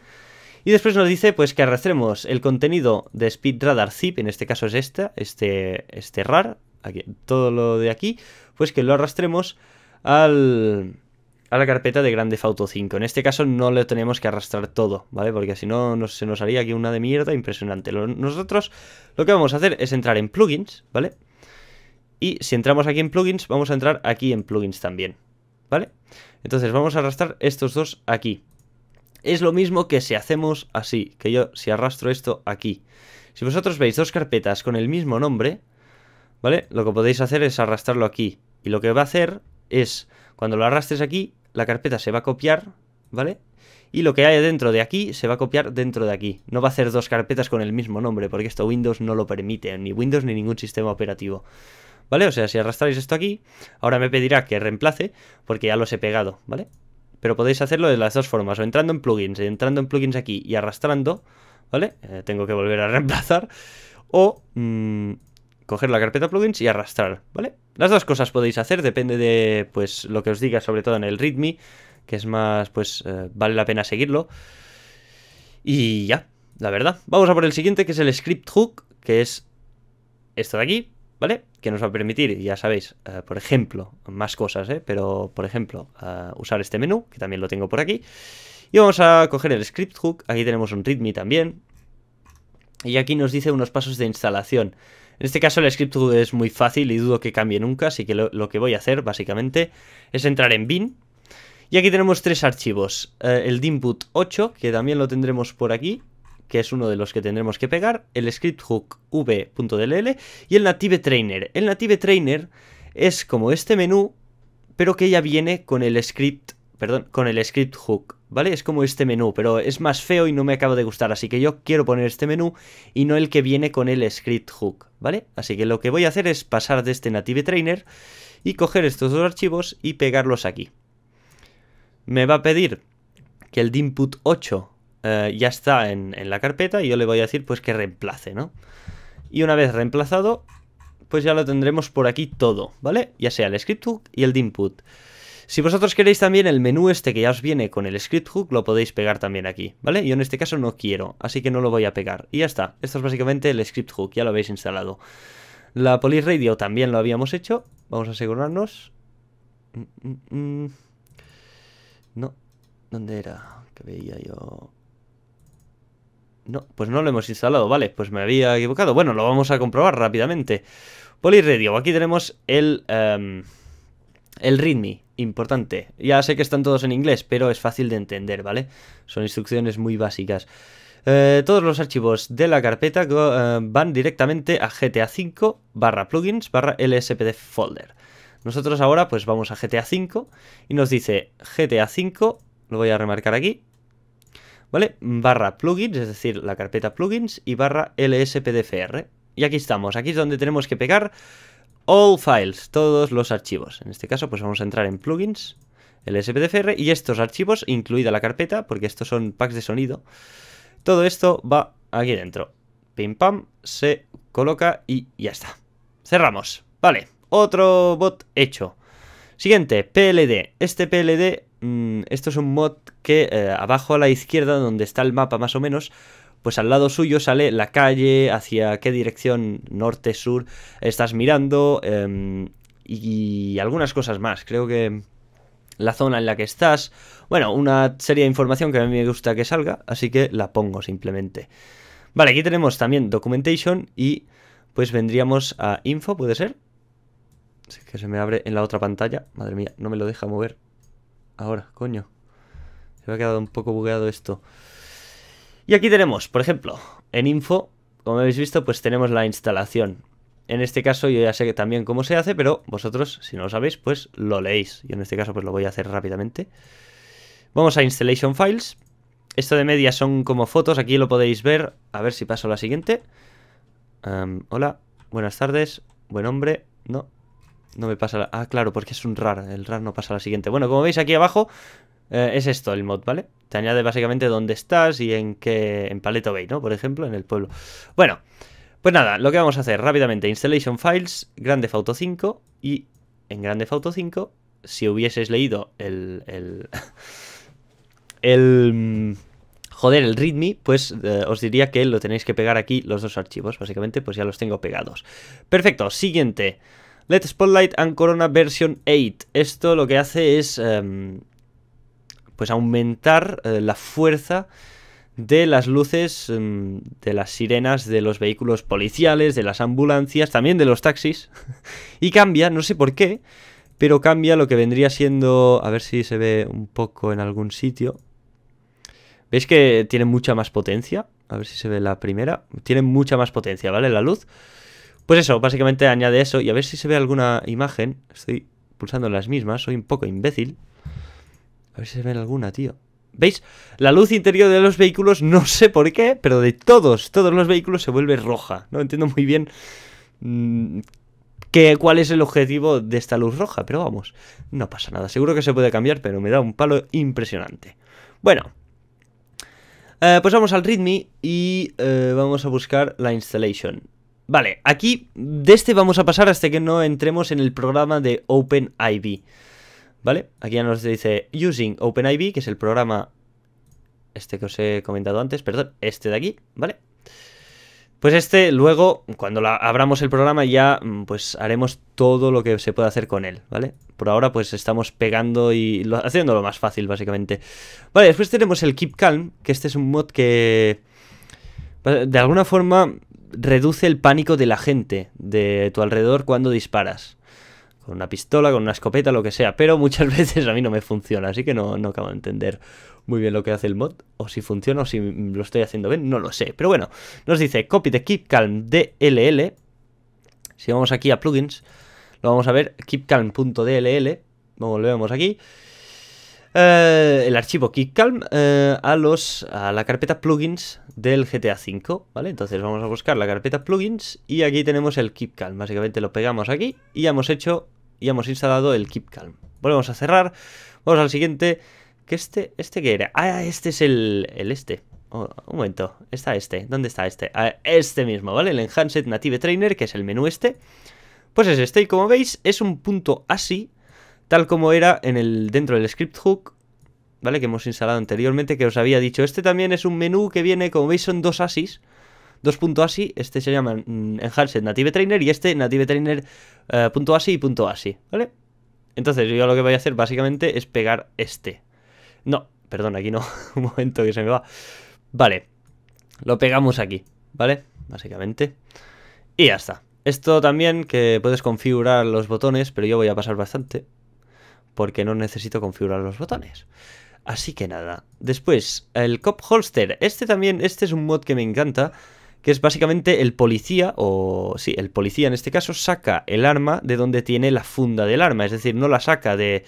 Y después nos dice pues que arrastremos el contenido de Speed Radar Zip, en este caso es esta, este, este RAR, aquí, todo lo de aquí, pues que lo arrastremos al, a la carpeta de Grande Auto 5. En este caso no le tenemos que arrastrar todo, ¿vale? Porque si no se nos haría aquí una de mierda impresionante. nosotros lo que vamos a hacer es entrar en plugins, ¿vale? Y si entramos aquí en plugins, vamos a entrar aquí en plugins también, ¿vale? Entonces vamos a arrastrar estos dos aquí. Es lo mismo que si hacemos así, que yo si arrastro esto aquí. Si vosotros veis dos carpetas con el mismo nombre, ¿vale? Lo que podéis hacer es arrastrarlo aquí. Y lo que va a hacer es, cuando lo arrastres aquí, la carpeta se va a copiar, ¿vale? Y lo que hay dentro de aquí se va a copiar dentro de aquí. No va a hacer dos carpetas con el mismo nombre, porque esto Windows no lo permite, ni Windows ni ningún sistema operativo. ¿Vale? O sea, si arrastráis esto aquí, ahora me pedirá que reemplace, porque ya los he pegado, ¿vale? Pero podéis hacerlo de las dos formas, o entrando en plugins, entrando en plugins aquí y arrastrando, ¿vale? Eh, tengo que volver a reemplazar, o mm, coger la carpeta plugins y arrastrar, ¿vale? Las dos cosas podéis hacer, depende de, pues, lo que os diga, sobre todo en el readme, que es más, pues, eh, vale la pena seguirlo. Y ya, la verdad. Vamos a por el siguiente, que es el script hook, que es esto de aquí, ¿vale? Que nos va a permitir, ya sabéis, eh, por ejemplo, más cosas, ¿eh? Pero, por ejemplo, eh, usar este menú, que también lo tengo por aquí. Y vamos a coger el script hook, aquí tenemos un readme también. Y aquí nos dice unos pasos de instalación. En este caso el script es muy fácil y dudo que cambie nunca, así que lo, que voy a hacer, básicamente, es entrar en bin. Y aquí tenemos tres archivos. Eh, el input 8, que también lo tendremos por aquí, que es uno de los que tendremos que pegar, el script hook v.dll y el native trainer. El native trainer es como este menú, pero que ya viene con el script, perdón, con el script hook, ¿vale? Es como este menú, pero es más feo y no me acaba de gustar, así que yo quiero poner este menú y no el que viene con el script hook, ¿vale? Así que lo que voy a hacer es pasar de este native trainer y coger estos dos archivos y pegarlos aquí. Me va a pedir que el input 8 eh, ya está en, la carpeta y yo le voy a decir pues que reemplace, ¿no? Y una vez reemplazado, pues ya lo tendremos por aquí todo, ¿vale? Ya sea el script hook y el input. Si vosotros queréis también el menú este que ya os viene con el script hook, lo podéis pegar también aquí, ¿vale? Yo en este caso no quiero, así que no lo voy a pegar. Y ya está, esto es básicamente el script hook, ya lo habéis instalado. La Police Radio también lo habíamos hecho, vamos a asegurarnos. Mm, mm, mm. No, ¿dónde era? Que veía yo... No, pues no lo hemos instalado, vale, pues me había equivocado. Bueno, lo vamos a comprobar rápidamente. Poliradio, aquí tenemos el, um, el readme, importante. Ya sé que están todos en inglés, pero es fácil de entender, ¿vale? Son instrucciones muy básicas. Eh, todos los archivos de la carpeta eh, van directamente a GTA 5 barra plugins barra lspd folder. Nosotros ahora pues vamos a GTA 5 y nos dice GTA 5, lo voy a remarcar aquí, ¿vale? Barra plugins, es decir, la carpeta plugins y barra lspdfr. Y aquí estamos, aquí es donde tenemos que pegar all files, todos los archivos. En este caso, pues vamos a entrar en plugins, lspdfr y estos archivos, incluida la carpeta, porque estos son packs de sonido, todo esto va aquí dentro. Pim pam, se coloca y ya está. Cerramos. Vale, otro bot hecho. Siguiente, PLD. Este PLD Mm, esto es un mod que eh, abajo a la izquierda, donde está el mapa más o menos, pues al lado suyo sale la calle, hacia qué dirección norte, sur estás mirando em, y algunas cosas más. Creo que la zona en la que estás, bueno, una serie de información que a mí me gusta que salga, así que la pongo simplemente. Vale, aquí tenemos también documentation y pues vendríamos a info, ¿puede ser? que se me abre en la otra pantalla. Madre mía, no me lo deja mover. Ahora, coño. Se me ha quedado un poco bugueado esto. Y aquí tenemos, por ejemplo, en info, como habéis visto, pues tenemos la instalación. En este caso yo ya sé también cómo se hace, pero vosotros, si no lo sabéis, pues lo leéis. Yo en este caso pues lo voy a hacer rápidamente. Vamos a Installation Files. Esto de media son como fotos, aquí lo podéis ver. A ver si paso a la siguiente. hola, buenas tardes, buen hombre. No, no me pasa la... Ah, claro, porque es un RAR. El RAR no pasa a la siguiente. Bueno, como veis aquí abajo, eh, es esto el mod, ¿vale? Te añade básicamente dónde estás y en qué... En Paleto Bay, ¿no? Por ejemplo, en el pueblo. Bueno, pues nada, lo que vamos a hacer rápidamente. Installation Files, Grande Auto 5 y en Grande Auto 5, si hubieses leído el... el, mm, joder, el readme, pues eh, os diría que lo tenéis que pegar aquí los dos archivos. Básicamente, pues ya los tengo pegados. Perfecto, siguiente. Let Spotlight and Corona version 8. Esto lo que hace es em, pues aumentar eh, la fuerza de las luces em, de las sirenas de los vehículos policiales, de las ambulancias, también de los taxis. y cambia, no sé por qué, pero cambia lo que vendría siendo, a ver si se ve un poco en algún sitio. ¿Veis que tiene mucha más potencia? A ver si se ve la primera. Tiene mucha más potencia, ¿vale? La luz. Pues eso, básicamente añade eso. Y a ver si se ve alguna imagen. Estoy pulsando las mismas. Soy un poco imbécil. A ver si se ve alguna, tío. ¿Veis? La luz interior de los vehículos, no sé por qué, pero de todos, todos los vehículos se vuelve roja. No entiendo muy bien mmm, cuál es el objetivo de esta luz roja, pero vamos, no pasa nada. Seguro que se puede cambiar, pero me da un palo impresionante. Bueno, eh, pues vamos al readme y eh, vamos a buscar la installation. Vale, aquí de este vamos a pasar hasta que no entremos en el programa de OpenIV. ¿Vale? Aquí ya nos dice Using OpenIV, que es el programa este que os he comentado antes, perdón, este de aquí, ¿vale? Pues este, luego, cuando abramos el programa ya, mm, pues haremos todo lo que se pueda hacer con él, ¿vale? Por ahora, pues estamos pegando y lo, haciéndolo más fácil, básicamente. Vale, después tenemos el Keep Calm, que este es un mod que... De alguna forma reduce el pánico de la gente de tu alrededor cuando disparas. Con una pistola, con una escopeta, lo que sea. Pero muchas veces a mí no me funciona, así que no, no acabo de entender muy bien lo que hace el mod, o si funciona, o si lo estoy haciendo bien, no lo sé. Pero bueno, nos dice copy de Keep Calm DLL. Si vamos aquí a plugins, lo vamos a ver, keepcalm.dll, volvemos aquí. Eh, el archivo KeepCalm eh, a, a la carpeta plugins del GTA V, ¿vale? Entonces vamos a buscar la carpeta plugins y aquí tenemos el KeepCalm. Básicamente lo pegamos aquí y ya hemos hecho, ya hemos instalado el KeepCalm. Volvemos a cerrar, vamos al siguiente ¿Qué este? ¿Este qué era? Ah, este es el, el este. Oh, un momento, está este. ¿Dónde está este? Ah, este mismo, ¿vale? El Enhanced Native Trainer, que es el menú este. Pues es este, y como veis, es un punto así, tal como era en el, dentro del script hook, ¿vale? Que hemos instalado anteriormente, que os había dicho. Este también es un menú que viene, como veis, son dos asis. Dos punto ASI, este se llama mm, Enhanced Native Trainer y este Native Trainer punto ASI y punto ASI, ¿vale? Entonces yo lo que voy a hacer básicamente es pegar este, no, perdón, aquí no. Un momento que se me va. Vale. Lo pegamos aquí, ¿vale? Básicamente. Y ya está. Esto también que puedes configurar los botones, pero yo voy a pasar bastante. Porque no necesito configurar los botones. Así que nada. Después, el Cop Holster. Este también, este es un mod que me encanta. Que es básicamente el policía, o sí, el policía en este caso, saca el arma de donde tiene la funda del arma. Es decir, no la saca de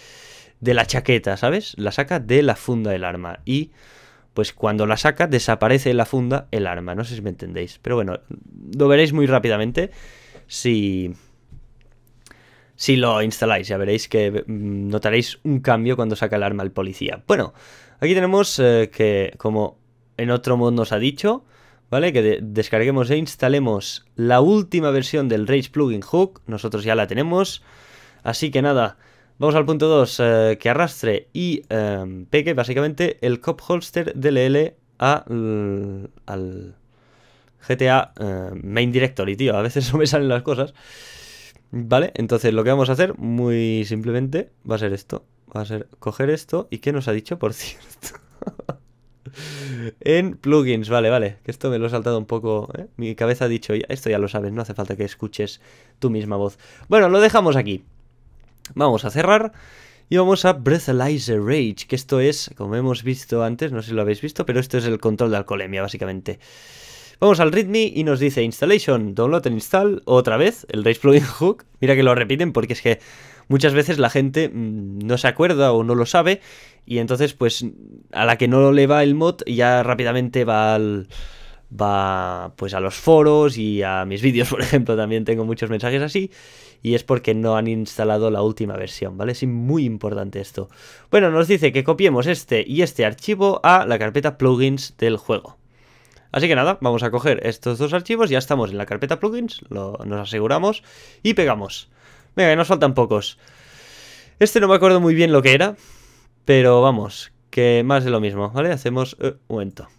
de la chaqueta, ¿sabes? La saca de la funda del arma. Y pues cuando la saca desaparece en la funda el arma. No sé si me entendéis. Pero bueno, lo veréis muy rápidamente si, si lo instaláis. Ya veréis que mm, notaréis un cambio cuando saca el arma el policía. Bueno, aquí tenemos eh, que como en otro modo nos ha dicho... ¿Vale? Que descarguemos e instalemos la última versión del Rage Plugin Hook. Nosotros ya la tenemos. Así que nada, Vamos al punto 2, eh, que arrastre y em, pegue básicamente el cop holster DLL a, al GTA eh, Main Directory, tío. A veces no me salen las cosas. Vale, entonces lo que vamos a hacer muy simplemente va a ser esto. Va a ser coger esto. ¿Y qué nos ha dicho, por cierto? En plugins, vale, vale. Que esto me lo he saltado un poco. ¿eh? Mi cabeza ha dicho, esto ya lo sabes, no hace falta que escuches tu misma voz. Bueno, lo dejamos aquí. Vamos a cerrar y vamos a Breathalyzer Rage, que esto es, como hemos visto antes, no sé si lo habéis visto, pero esto es el control de alcoholemia, básicamente. Vamos al README y nos dice Installation, Download and Install, otra vez, el Rage Plugin Hook. Mira que lo repiten porque es que muchas veces la gente mm, no se acuerda o no lo sabe y entonces pues a la que no le va el mod ya rápidamente va al va pues a los foros y a mis vídeos, por ejemplo, también tengo muchos mensajes así y es porque no han instalado la última versión, ¿vale? Es muy importante esto. Bueno, nos dice que copiemos este y este archivo a la carpeta plugins del juego. Así que nada, vamos a coger estos dos archivos, ya estamos en la carpeta plugins, lo, nos aseguramos y pegamos. Venga, nos faltan pocos. Este no me acuerdo muy bien lo que era, pero vamos, que más de lo mismo, ¿vale? Hacemos... Uh, un momento.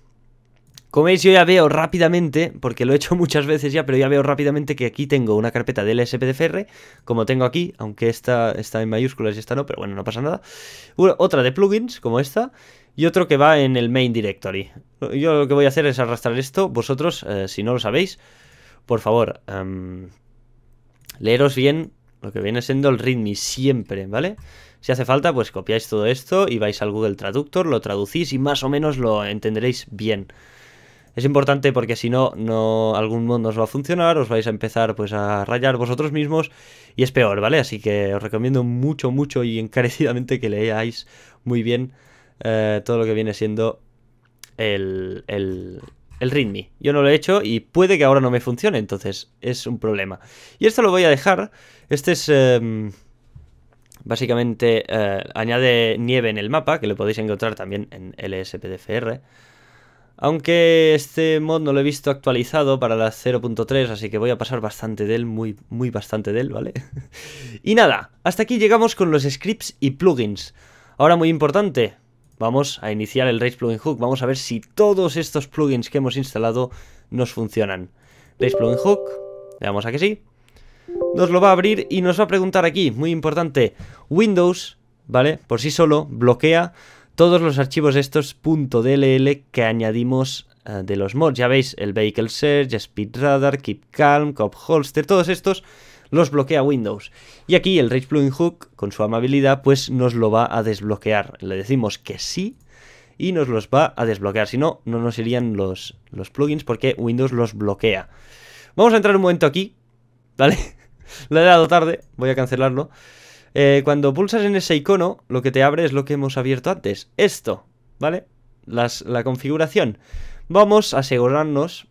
Como veis yo ya veo rápidamente, porque lo he hecho muchas veces ya, pero ya veo rápidamente que aquí tengo una carpeta de LSPDFR, como tengo aquí, aunque esta está en mayúsculas y esta no, pero bueno, no pasa nada. otra de plugins, como esta, y otro que va en el main directory. Yo lo que voy a hacer es arrastrar esto, vosotros, eh, si no lo sabéis, por favor, um, leeros bien lo que viene siendo el readme siempre, ¿vale? Si hace falta, pues copiáis todo esto y vais al Google Traductor, lo traducís y más o menos lo entenderéis bien. Es importante porque si no, no algún modo os va a funcionar, os vais a empezar pues a rayar vosotros mismos y es peor, ¿vale? Así que os recomiendo mucho, mucho y encarecidamente que leáis muy bien eh, todo lo que viene siendo el, el, el README. Yo no lo he hecho y puede que ahora no me funcione, entonces es un problema. Y esto lo voy a dejar. Este es... Em, básicamente eh, añade nieve en el mapa, que lo podéis encontrar también en LSPDFR. Aunque este mod no lo he visto actualizado para la 0.3, así que voy a pasar bastante de él, muy, muy bastante de él, ¿vale? y nada, hasta aquí llegamos con los scripts y plugins. Ahora muy importante, vamos a iniciar el Race Plugin Hook, vamos a ver si todos estos plugins que hemos instalado nos funcionan. Race Plugin Hook, le a que sí. Nos lo va a abrir y nos va a preguntar aquí, muy importante, Windows, ¿vale? Por sí solo, bloquea todos los archivos estos .dll que añadimos eh, de los mods. Ya veis, el Vehicle Search, Speed Radar, Keep Calm, Cop Holster, todos estos los bloquea Windows. Y aquí el Rage Plugin Hook, con su amabilidad, pues nos lo va a desbloquear. Le decimos que sí y nos los va a desbloquear. Si no, no nos irían los, los plugins porque Windows los bloquea. Vamos a entrar un momento aquí, ¿vale? Lo he dado tarde, voy a cancelarlo. Eh, cuando pulsas en ese icono, lo que te abre es lo que hemos abierto antes. Esto, ¿vale? la configuración. Vamos a asegurarnos,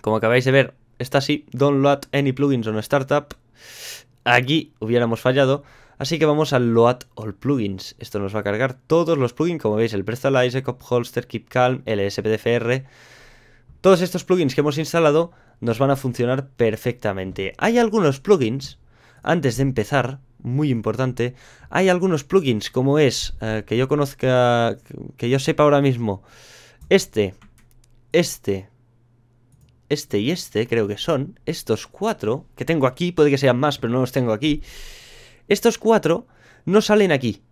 como acabáis de ver, está así, don't load any plugins on startup. Aquí hubiéramos fallado. Así que vamos al Load All Plugins. Esto nos va a cargar todos los plugins, como veis, el Prestalize, Cop Holster, Keep Calm, el SPDFR. Todos estos plugins que hemos instalado nos van a funcionar perfectamente. Hay algunos plugins, antes de empezar, muy importante. Hay algunos plugins, como es, eh, que yo conozca, que yo sepa ahora mismo, este, este, este y este, creo que son, estos cuatro, que tengo aquí, puede que sean más, pero no los tengo aquí. Estos cuatro no salen aquí,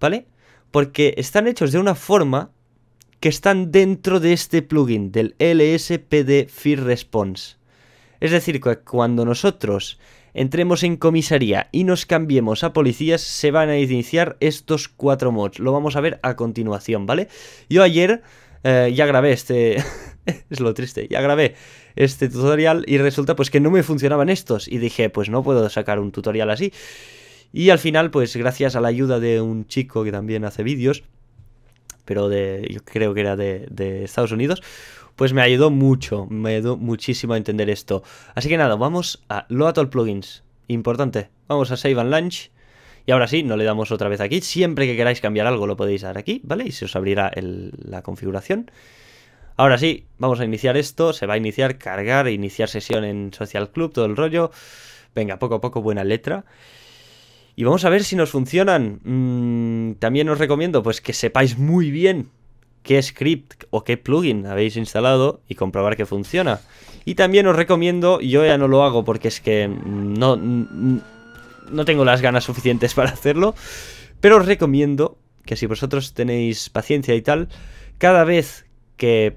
¿vale? Porque están hechos de una forma que están dentro de este plugin, del LSPD Fear Response. Es decir, que cuando nosotros entremos en comisaría y nos cambiemos a policías, se van a iniciar estos cuatro mods. Lo vamos a ver a continuación, ¿vale? Yo ayer eh, ya grabé este... es lo triste, ya grabé este tutorial y resulta pues que no me funcionaban estos. Y dije, pues no puedo sacar un tutorial así. Y al final, pues gracias a la ayuda de un chico que también hace vídeos, pero de, yo creo que era de, de Estados Unidos, pues me ayudó mucho, me ayudó muchísimo a entender esto. Así que nada, vamos a Load All Plugins. Importante. Vamos a Save and Launch. Y ahora sí, no le damos otra vez aquí. Siempre que queráis cambiar algo lo podéis dar aquí, ¿vale? Y se os abrirá la configuración. Ahora sí, vamos a iniciar esto. Se va a iniciar, cargar, iniciar sesión en Social Club, todo el rollo. Venga, poco a poco, buena letra. Y vamos a ver si nos funcionan. Mm, también os recomiendo pues que sepáis muy bien qué script o qué plugin habéis instalado y comprobar que funciona. Y también os recomiendo, yo ya no lo hago porque es que no, no tengo las ganas suficientes para hacerlo, pero os recomiendo que si vosotros tenéis paciencia y tal, cada vez que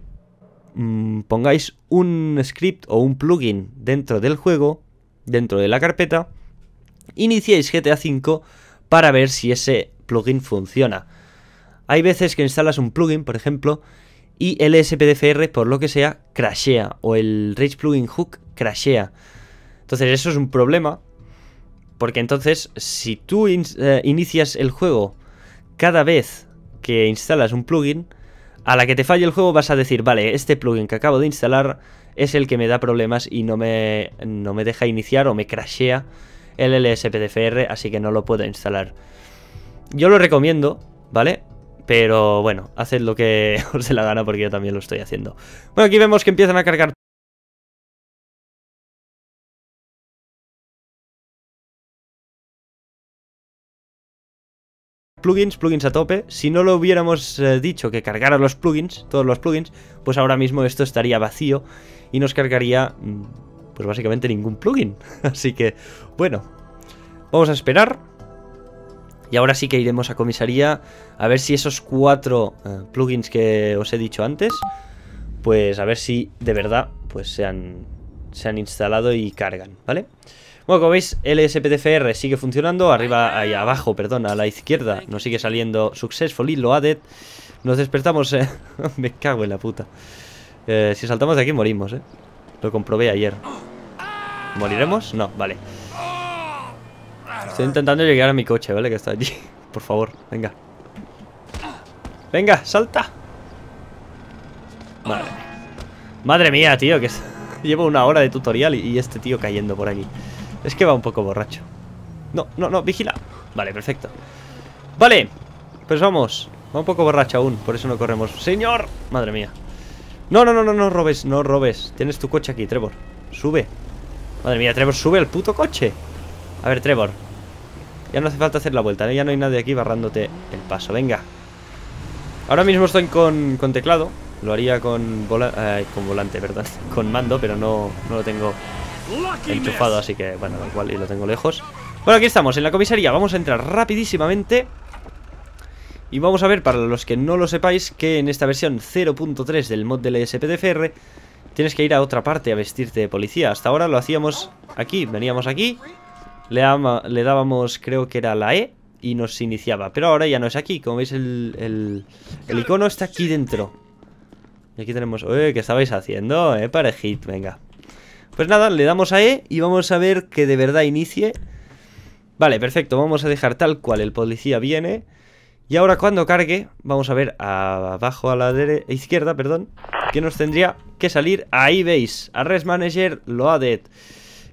mm, pongáis un script o un plugin dentro del juego, dentro de la carpeta, iniciéis GTA V para ver si ese plugin funciona. Hay veces que instalas un plugin, por ejemplo, y el SPDFR, por lo que sea, crashea, o el Rage Plugin Hook crashea. Entonces eso es un problema, porque entonces si tú eh, inicias el juego cada vez que instalas un plugin, a la que te falle el juego vas a decir, vale, este plugin que acabo de instalar es el que me da problemas y no me, no me deja iniciar o me crashea el LSPDFR, así que no lo puedo instalar. Yo lo recomiendo, ¿vale? Pero bueno, haced lo que os dé la gana porque yo también lo estoy haciendo. Bueno, aquí vemos que empiezan a cargar plugins, plugins a tope. Si no lo hubiéramos eh, dicho que cargara los plugins, todos los plugins, pues ahora mismo esto estaría vacío y nos cargaría, mm, pues básicamente ningún plugin. Así que, bueno, vamos a esperar. Y ahora sí que iremos a comisaría a ver si esos cuatro eh, plugins que os he dicho antes, pues a ver si de verdad pues se han, se han instalado y cargan, ¿vale? Bueno, como veis, LSPDFR sigue funcionando, arriba, ahí abajo, perdón, a la izquierda nos sigue saliendo Successfully Loaded. Nos despertamos, eh. Me cago en la puta. Eh, si saltamos de aquí morimos, eh. Lo comprobé ayer. ¿Moriremos? No, vale. Estoy intentando llegar a mi coche, ¿vale? Que está allí. Por favor, venga. Venga, salta. Madre mía. Madre mía, tío, que llevo una hora de tutorial y este tío cayendo por aquí. Es que va un poco borracho. No, no, no, vigila. Vale, perfecto. Vale, pues vamos. Va un poco borracho aún, por eso no corremos. ¡Señor! Madre mía. No, no, no, no, no robes, no robes. Tienes tu coche aquí, Trevor. Sube. Madre mía, Trevor, sube el puto coche. A ver, Trevor. Ya no hace falta hacer la vuelta, ¿eh? Ya no hay nadie aquí barrándote el paso. Venga. Ahora mismo estoy con, con teclado. Lo haría con, eh, con volante, perdón. Con mando, pero no, no lo tengo enchufado, así que, bueno, igual y lo tengo lejos. Bueno, aquí estamos, en la comisaría. Vamos a entrar rapidísimamente. Y vamos a ver, para los que no lo sepáis, que en esta versión 0.3 del mod del SPDFR tienes que ir a otra parte a vestirte de policía. Hasta ahora lo hacíamos aquí, veníamos aquí, le, le dábamos, creo que era la E, y nos iniciaba. Pero ahora ya no es aquí, como veis el, el, el icono está aquí dentro. Y aquí tenemos... Oye, ¿qué estabais haciendo? Eh, parejit, venga. Pues nada, le damos a E y vamos a ver que de verdad inicie. Vale, perfecto, vamos a dejar tal cual el policía viene. Y ahora cuando cargue, vamos a ver abajo a la izquierda, perdón, que nos tendría que salir. Ahí veis, Arrest Manager Loaded.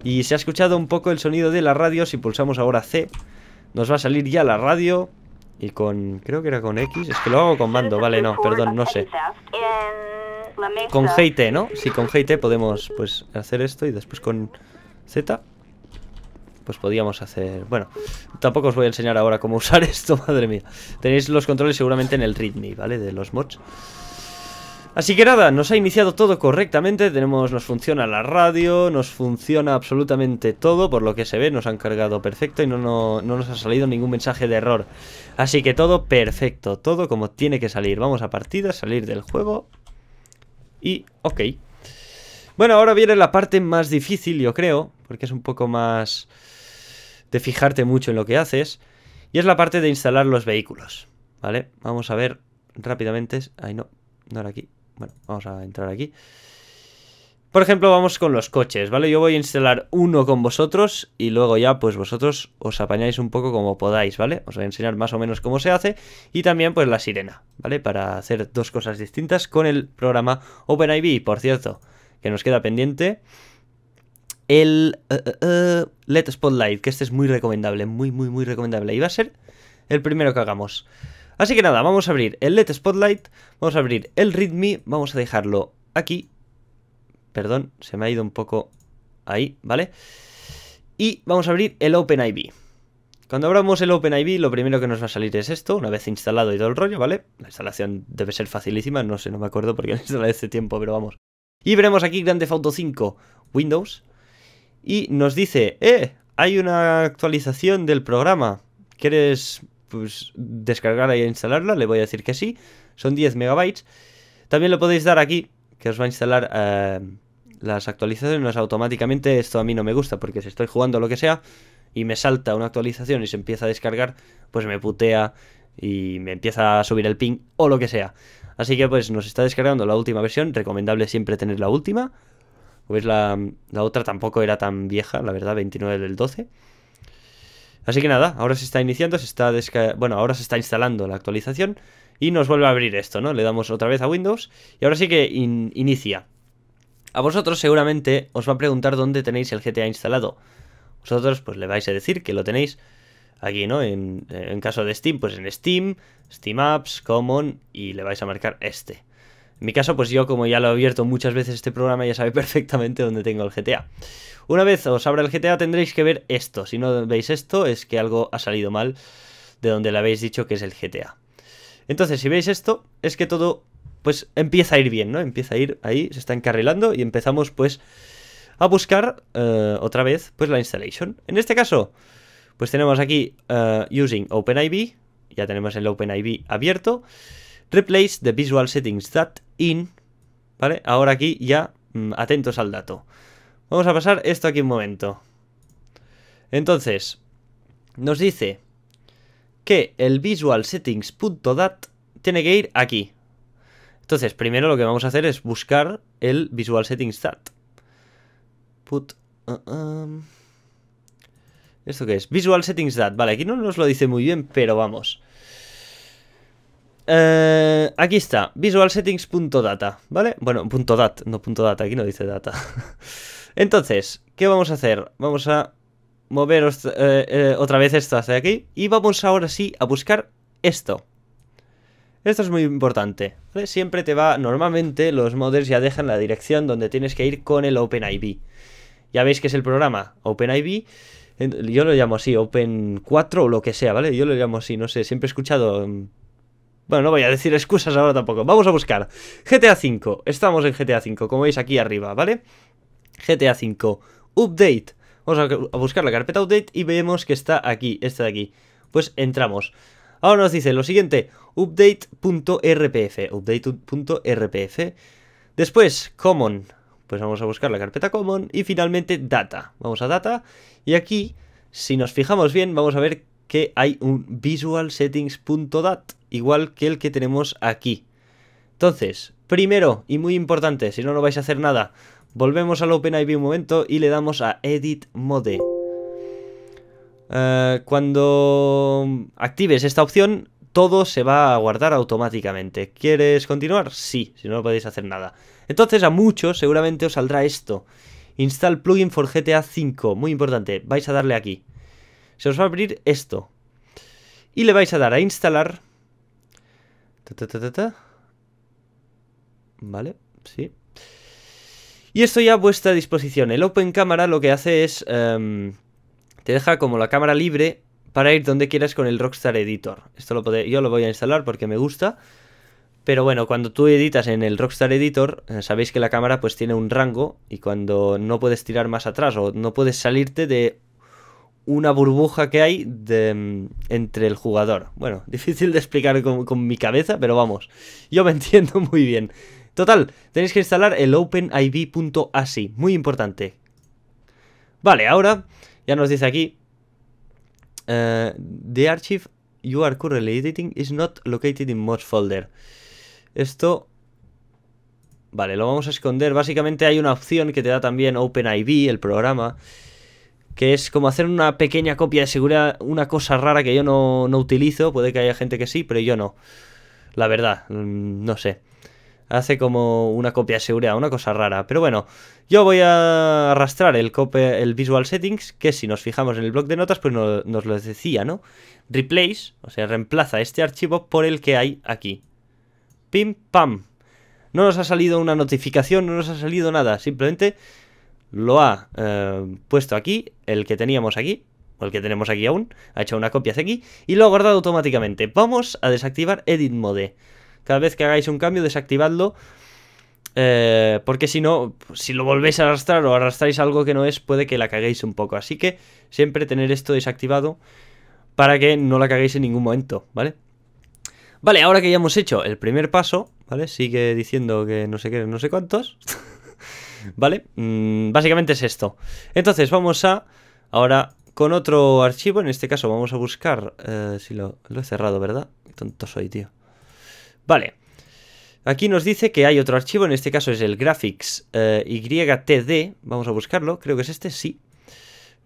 Y se ha escuchado un poco el sonido de la radio, si pulsamos ahora C, nos va a salir ya la radio. Y con, creo que era con X, es que lo hago con mando, vale, no, perdón, no sé. Con GT, ¿no? Si con GT podemos pues hacer esto y después con Z pues podíamos hacer... Bueno, tampoco os voy a enseñar ahora cómo usar esto, madre mía. Tenéis los controles seguramente en el readme, ¿vale? De los mods. Así que nada, nos ha iniciado todo correctamente, tenemos, nos funciona la radio, nos funciona absolutamente todo, por lo que se ve, nos han cargado perfecto y no, no, no, nos ha salido ningún mensaje de error. Así que todo perfecto, todo como tiene que salir. Vamos a partida, salir del juego y ok. Bueno, ahora viene la parte más difícil, yo creo, porque es un poco más de fijarte mucho en lo que haces, y es la parte de instalar los vehículos, ¿vale? Vamos a ver rápidamente, ahí no, no era aquí, bueno, vamos a entrar aquí. Por ejemplo, vamos con los coches, ¿vale? Yo voy a instalar uno con vosotros y luego ya, pues vosotros os apañáis un poco como podáis, ¿vale? Os voy a enseñar más o menos cómo se hace y también pues la sirena, ¿vale? Para hacer dos cosas distintas con el programa OpenIV. Por cierto, que nos queda pendiente el uh, uh, Let Spotlight, que este es muy recomendable, muy, muy, muy recomendable. Y va a ser el primero que hagamos. Así que nada, vamos a abrir el Let Spotlight, vamos a abrir el README, vamos a dejarlo aquí Perdón, se me ha ido un poco ahí, ¿vale? Y vamos a abrir el OpenIV. Cuando abramos el OpenIV, lo primero que nos va a salir es esto, una vez instalado y todo el rollo, ¿vale? La instalación debe ser facilísima, no sé, no me acuerdo porque la instalé hace tiempo, pero vamos. Y veremos aquí Grande Auto 5 Windows. Y nos dice, ¡eh! Hay una actualización del programa. ¿Quieres pues, descargarla e instalarla? Le voy a decir que sí. Son 10 megabytes. También lo podéis dar aquí, que os va a instalar eh, las actualizaciones automáticamente. Esto a mí no me gusta porque si estoy jugando lo que sea y me salta una actualización y se empieza a descargar, pues me putea y me empieza a subir el ping o lo que sea. Así que pues nos está descargando la última versión, recomendable siempre tener la última. Pues la, la otra tampoco era tan vieja, la verdad, 29 del 12. Así que nada, ahora se está iniciando, se está bueno, ahora se está instalando la actualización y nos vuelve a abrir esto, ¿no? Le damos otra vez a Windows y ahora sí que inicia. A vosotros seguramente os va a preguntar dónde tenéis el GTA instalado. Vosotros pues le vais a decir que lo tenéis aquí, ¿no? En, caso de Steam, pues en Steam, Steam Apps, Common y le vais a marcar este. En mi caso, pues yo como ya lo he abierto muchas veces este programa, ya sabe perfectamente dónde tengo el GTA. Una vez os abra el GTA tendréis que ver esto. Si no veis esto es que algo ha salido mal de donde le habéis dicho que es el GTA. Entonces, si veis esto, es que todo pues empieza a ir bien, ¿no? Empieza a ir ahí, se está encarrilando y empezamos pues a buscar eh, otra vez pues la installation. En este caso, pues tenemos aquí uh, using OpenIB, ya tenemos el OpenIB abierto, replace the visual settings that in, ¿vale? Ahora aquí ya mm, atentos al dato. Vamos a pasar esto aquí un momento. Entonces, nos dice que el visual settings.dat tiene que ir aquí. Entonces, primero lo que vamos a hacer es buscar el visual settings dat. Put... Uh, um, ¿Esto qué es? Visual Settings Dat. Vale, aquí no nos lo dice muy bien, pero vamos. Eh, aquí está, visual settings.data, ¿vale? Bueno, punto .dat, no punto .data, aquí no dice data. Entonces, ¿qué vamos a hacer? Vamos a mover eh, eh, otra vez esto hacia aquí y vamos ahora sí a buscar esto. Esto es muy importante, ¿vale? Siempre te va, normalmente los modders ya dejan la dirección donde tienes que ir con el OpenIB. Ya veis que es el programa OpenIB yo lo llamo así, Open 4 o lo que sea, ¿vale? Yo lo llamo así, no sé, siempre he escuchado... Mm, bueno, no voy a decir excusas ahora tampoco. Vamos a buscar GTA 5. Estamos en GTA 5, como veis aquí arriba, ¿vale? GTA 5. Update. Vamos a buscar la carpeta update y vemos que está aquí, esta de aquí. Pues entramos. Ahora nos dice lo siguiente, update.rpf, update.rpf. Después, common, pues vamos a buscar la carpeta common y finalmente data. Vamos a data y aquí, si nos fijamos bien, vamos a ver que hay un visual settings.dat, igual que el que tenemos aquí. Entonces, primero y muy importante, si no, no vais a hacer nada, volvemos al OpenIB un momento y le damos a Edit Mode. Eh, cuando actives esta opción, todo se va a guardar automáticamente. ¿Quieres continuar? Sí, si no, no podéis hacer nada. Entonces a muchos seguramente os saldrá esto. Install plugin for GTA 5. Muy importante. Vais a darle aquí. Se os va a abrir esto. Y le vais a dar a instalar. vale, sí. Y esto ya a vuestra disposición. El Open Camera lo que hace es... Em, te deja como la cámara libre para ir donde quieras con el Rockstar Editor. Esto lo yo lo voy a instalar porque me gusta. Pero bueno, cuando tú editas en el Rockstar Editor, eh, sabéis que la cámara pues tiene un rango y cuando no puedes tirar más atrás o no puedes salirte de una burbuja que hay mm, entre el jugador. Bueno, difícil de explicar con, mi cabeza, pero vamos, yo me entiendo muy bien. Total, tenéis que instalar el OpenIB.asi, muy importante. Vale, ahora ya nos dice aquí, uh, the archive you are currently editing is not located in mods folder. Esto... Vale, lo vamos a esconder. Básicamente hay una opción que te da también OpenIB, el programa, que es como hacer una pequeña copia de seguridad, una cosa rara que yo no, no utilizo. Puede que haya gente que sí, pero yo no. La verdad, mm, no sé. Hace como una copia de una cosa rara. Pero bueno, yo voy a arrastrar el, el Visual Settings, que si nos fijamos en el blog de notas, pues nos lo decía, ¿no? Replace, o sea, reemplaza este archivo por el que hay aquí. Pim, pam. No nos ha salido una notificación, no nos ha salido nada. Simplemente lo ha eh, puesto aquí, el que teníamos aquí, o el que tenemos aquí aún. Ha hecho una copia hacia aquí y lo ha guardado automáticamente. Vamos a desactivar Edit Mode. Cada vez que hagáis un cambio, desactivadlo. Eh, porque si no, si lo volvéis a arrastrar o arrastráis algo que no es, puede que la caguéis un poco. Así que siempre tener esto desactivado para que no la caguéis en ningún momento, ¿vale? Vale, ahora que ya hemos hecho el primer paso, ¿vale? Sigue diciendo que no sé qué, no sé cuántos. ¿Vale? Mm, básicamente es esto. Entonces vamos a, ahora con otro archivo, en este caso vamos a buscar, eh, si lo, he cerrado, ¿verdad? Qué tonto soy, tío. Vale. Aquí nos dice que hay otro archivo, en este caso es el graphics eh, YTD. Vamos a buscarlo, creo que es este, sí.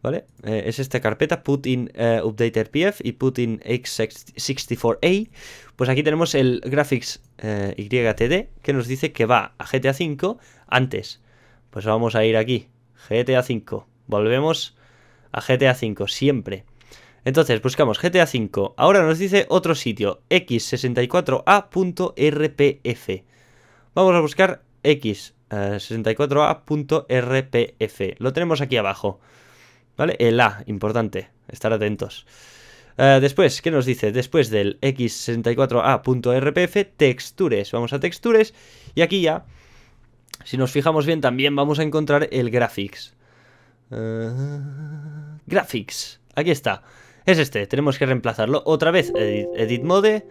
¿Vale? Eh, es esta carpeta, put in uh, update RPF y put in x64a. Pues aquí tenemos el graphics uh, YTD que nos dice que va a GTA 5 antes. Pues vamos a ir aquí, GTA 5. Volvemos a GTA 5, siempre. Entonces buscamos GTA 5. Ahora nos dice otro sitio, x64a.rpf. Vamos a buscar x64a.rpf. Lo tenemos aquí abajo. ¿Vale? El A, importante, estar atentos. Eh, después, ¿qué nos dice? Después del x64a.rpf, textures. Vamos a textures y aquí ya, si nos fijamos bien, también vamos a encontrar el graphics. Eh, graphics, aquí está. Es este, tenemos que reemplazarlo. Otra vez, edit, mode,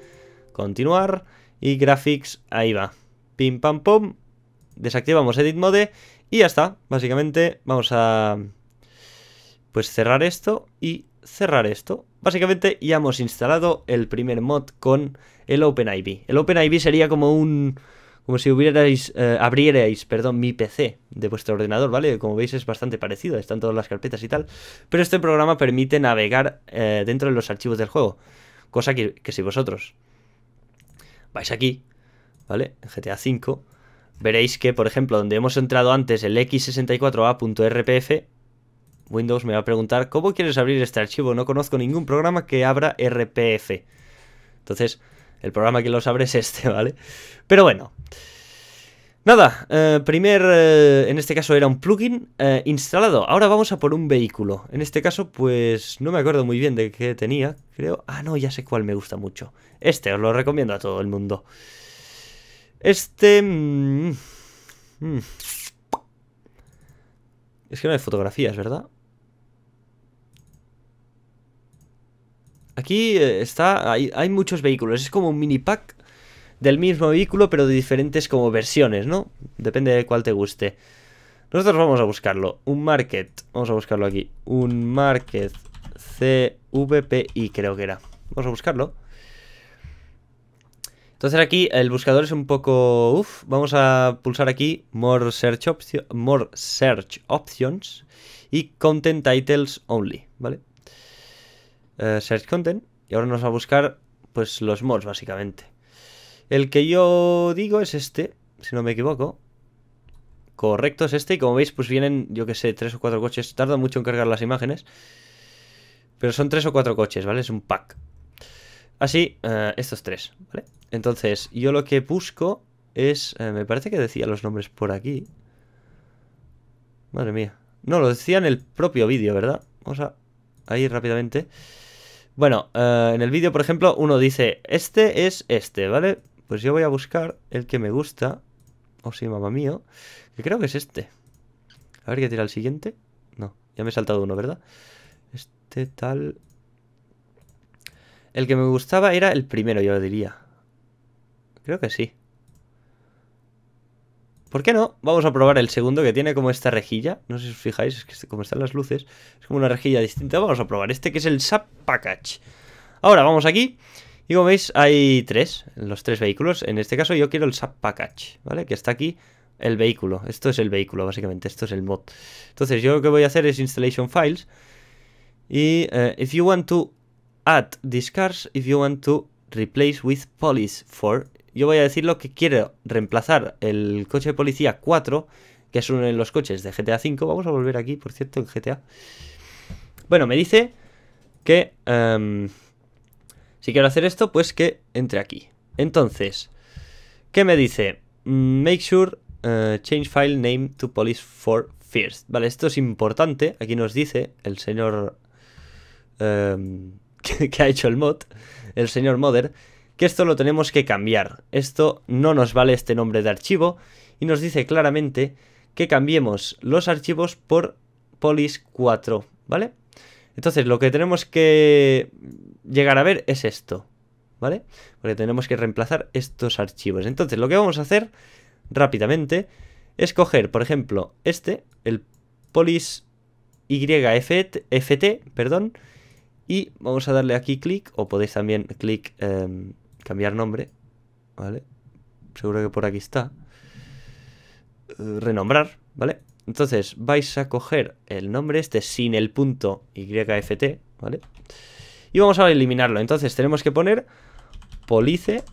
continuar y graphics, ahí va. Pim pam pum, desactivamos edit mode y ya está. Básicamente vamos a pues cerrar esto y cerrar esto. Básicamente ya hemos instalado el primer mod con el OpenIV. El OpenIV sería como un... Como si hubierais, eh, abrierais, perdón, mi PC de vuestro ordenador, ¿vale? Como veis es bastante parecido, están todas las carpetas y tal. Pero este programa permite navegar eh, dentro de los archivos del juego. Cosa que, que si vosotros vais aquí, ¿vale? En GTA V, veréis que, por ejemplo, donde hemos entrado antes el x64a.rpf, Windows me va a preguntar, ¿cómo quieres abrir este archivo? No conozco ningún programa que abra RPF. Entonces, el programa que los abre es este, ¿vale? Pero bueno. Nada, eh, primer, eh, en este caso era un plugin eh, instalado. Ahora vamos a por un vehículo. En este caso, pues no me acuerdo muy bien de qué tenía, creo. Ah, no, ya sé cuál me gusta mucho. Este, os lo recomiendo a todo el mundo. Este... Mm, mm. Es que no hay fotografías, ¿verdad? Aquí eh, está, hay, muchos vehículos, es como un mini pack del mismo vehículo, pero de diferentes como versiones, ¿no? Depende de cuál te guste. Nosotros vamos a buscarlo. Un market, vamos a buscarlo aquí. Un market CVPI creo que era. Vamos a buscarlo. Entonces aquí el buscador es un poco... Uf, vamos a pulsar aquí More Search, More search Options y Content Titles Only, ¿vale? Eh, search Content y ahora nos va a buscar pues los mods básicamente. El que yo digo es este, si no me equivoco. Correcto, es este y como veis pues vienen, yo que sé, tres o cuatro coches. Tarda mucho en cargar las imágenes. Pero son tres o cuatro coches, ¿vale? Es un pack. Así, eh, estos tres, ¿vale? Entonces, yo lo que busco es... Eh, me parece que decía los nombres por aquí. Madre mía. No, lo decía en el propio vídeo, ¿verdad? Vamos a... Ahí rápidamente. Bueno, eh, en el vídeo, por ejemplo, uno dice, este es este, ¿vale? Pues yo voy a buscar el que me gusta. Oh, sí, mamá mío. Que creo que es este. A ver qué tira el siguiente. No, ya me he saltado uno, ¿verdad? Este tal... El que me gustaba era el primero, yo diría. Creo que sí. ¿Por qué no? Vamos a probar el segundo que tiene como esta rejilla. No sé si os fijáis, es que como están las luces, es como una rejilla distinta. Vamos a probar este que es el SAP Package. Ahora vamos aquí y como veis hay tres, los tres vehículos. En este caso yo quiero el SAP Package, ¿vale? Que está aquí el vehículo. Esto es el vehículo básicamente, esto es el mod. Entonces yo lo que voy a hacer es installation files. Y uh, if you want to add these cars, if you want to replace with police for yo voy a decir lo que quiero reemplazar el coche de policía 4, que es uno de los coches de GTA 5. Vamos a volver aquí, por cierto, en GTA. Bueno, me dice que em, si quiero hacer esto, pues que entre aquí. Entonces, ¿qué me dice? Mm, make sure uh, change file name to police for first. Vale, esto es importante. Aquí nos dice el señor em, que, ha hecho el mod, el señor modder, que esto lo tenemos que cambiar. Esto no nos vale este nombre de archivo y nos dice claramente que cambiemos los archivos por polis 4, ¿vale? Entonces lo que tenemos que llegar a ver es esto, ¿vale? Porque tenemos que reemplazar estos archivos. Entonces lo que vamos a hacer rápidamente es coger, por ejemplo, este, el polis YFT, perdón, y vamos a darle aquí clic, o podéis también clic em, cambiar nombre, ¿vale? Seguro que por aquí está. Eh, renombrar, ¿vale? Entonces vais a coger el nombre este sin el punto YFT, ¿vale? Y vamos a eliminarlo. Entonces tenemos que poner police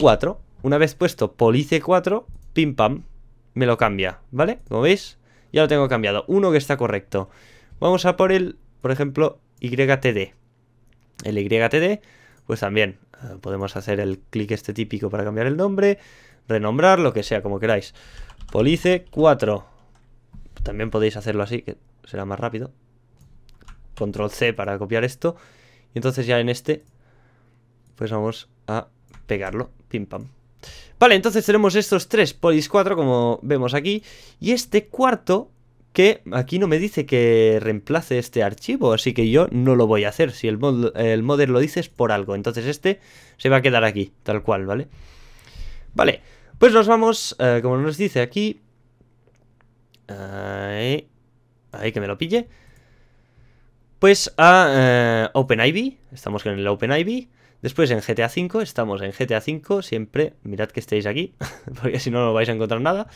4. Una vez puesto police 4, pim pam, me lo cambia, ¿vale? Como veis, ya lo tengo cambiado. Uno que está correcto. Vamos a por el, por ejemplo, YTD. El YTD, pues también eh, podemos hacer el clic este típico para cambiar el nombre, renombrar, lo que sea, como queráis. Police 4. También podéis hacerlo así, que será más rápido. Control C para copiar esto. Y entonces ya en este, pues vamos a pegarlo. Pim pam. Vale, entonces tenemos estos tres polis 4, como vemos aquí. Y este cuarto, que aquí no me dice que reemplace este archivo, así que yo no lo voy a hacer. Si el, el modder lo dice es por algo. Entonces este se va a quedar aquí, tal cual, ¿vale? Vale, pues nos vamos, eh, como nos dice aquí... Ahí, ahí que me lo pille. Pues a eh, OpenIV, estamos en el OpenIV. Después en GTA V, estamos en GTA V, siempre, mirad que estéis aquí, porque si no no vais a encontrar nada.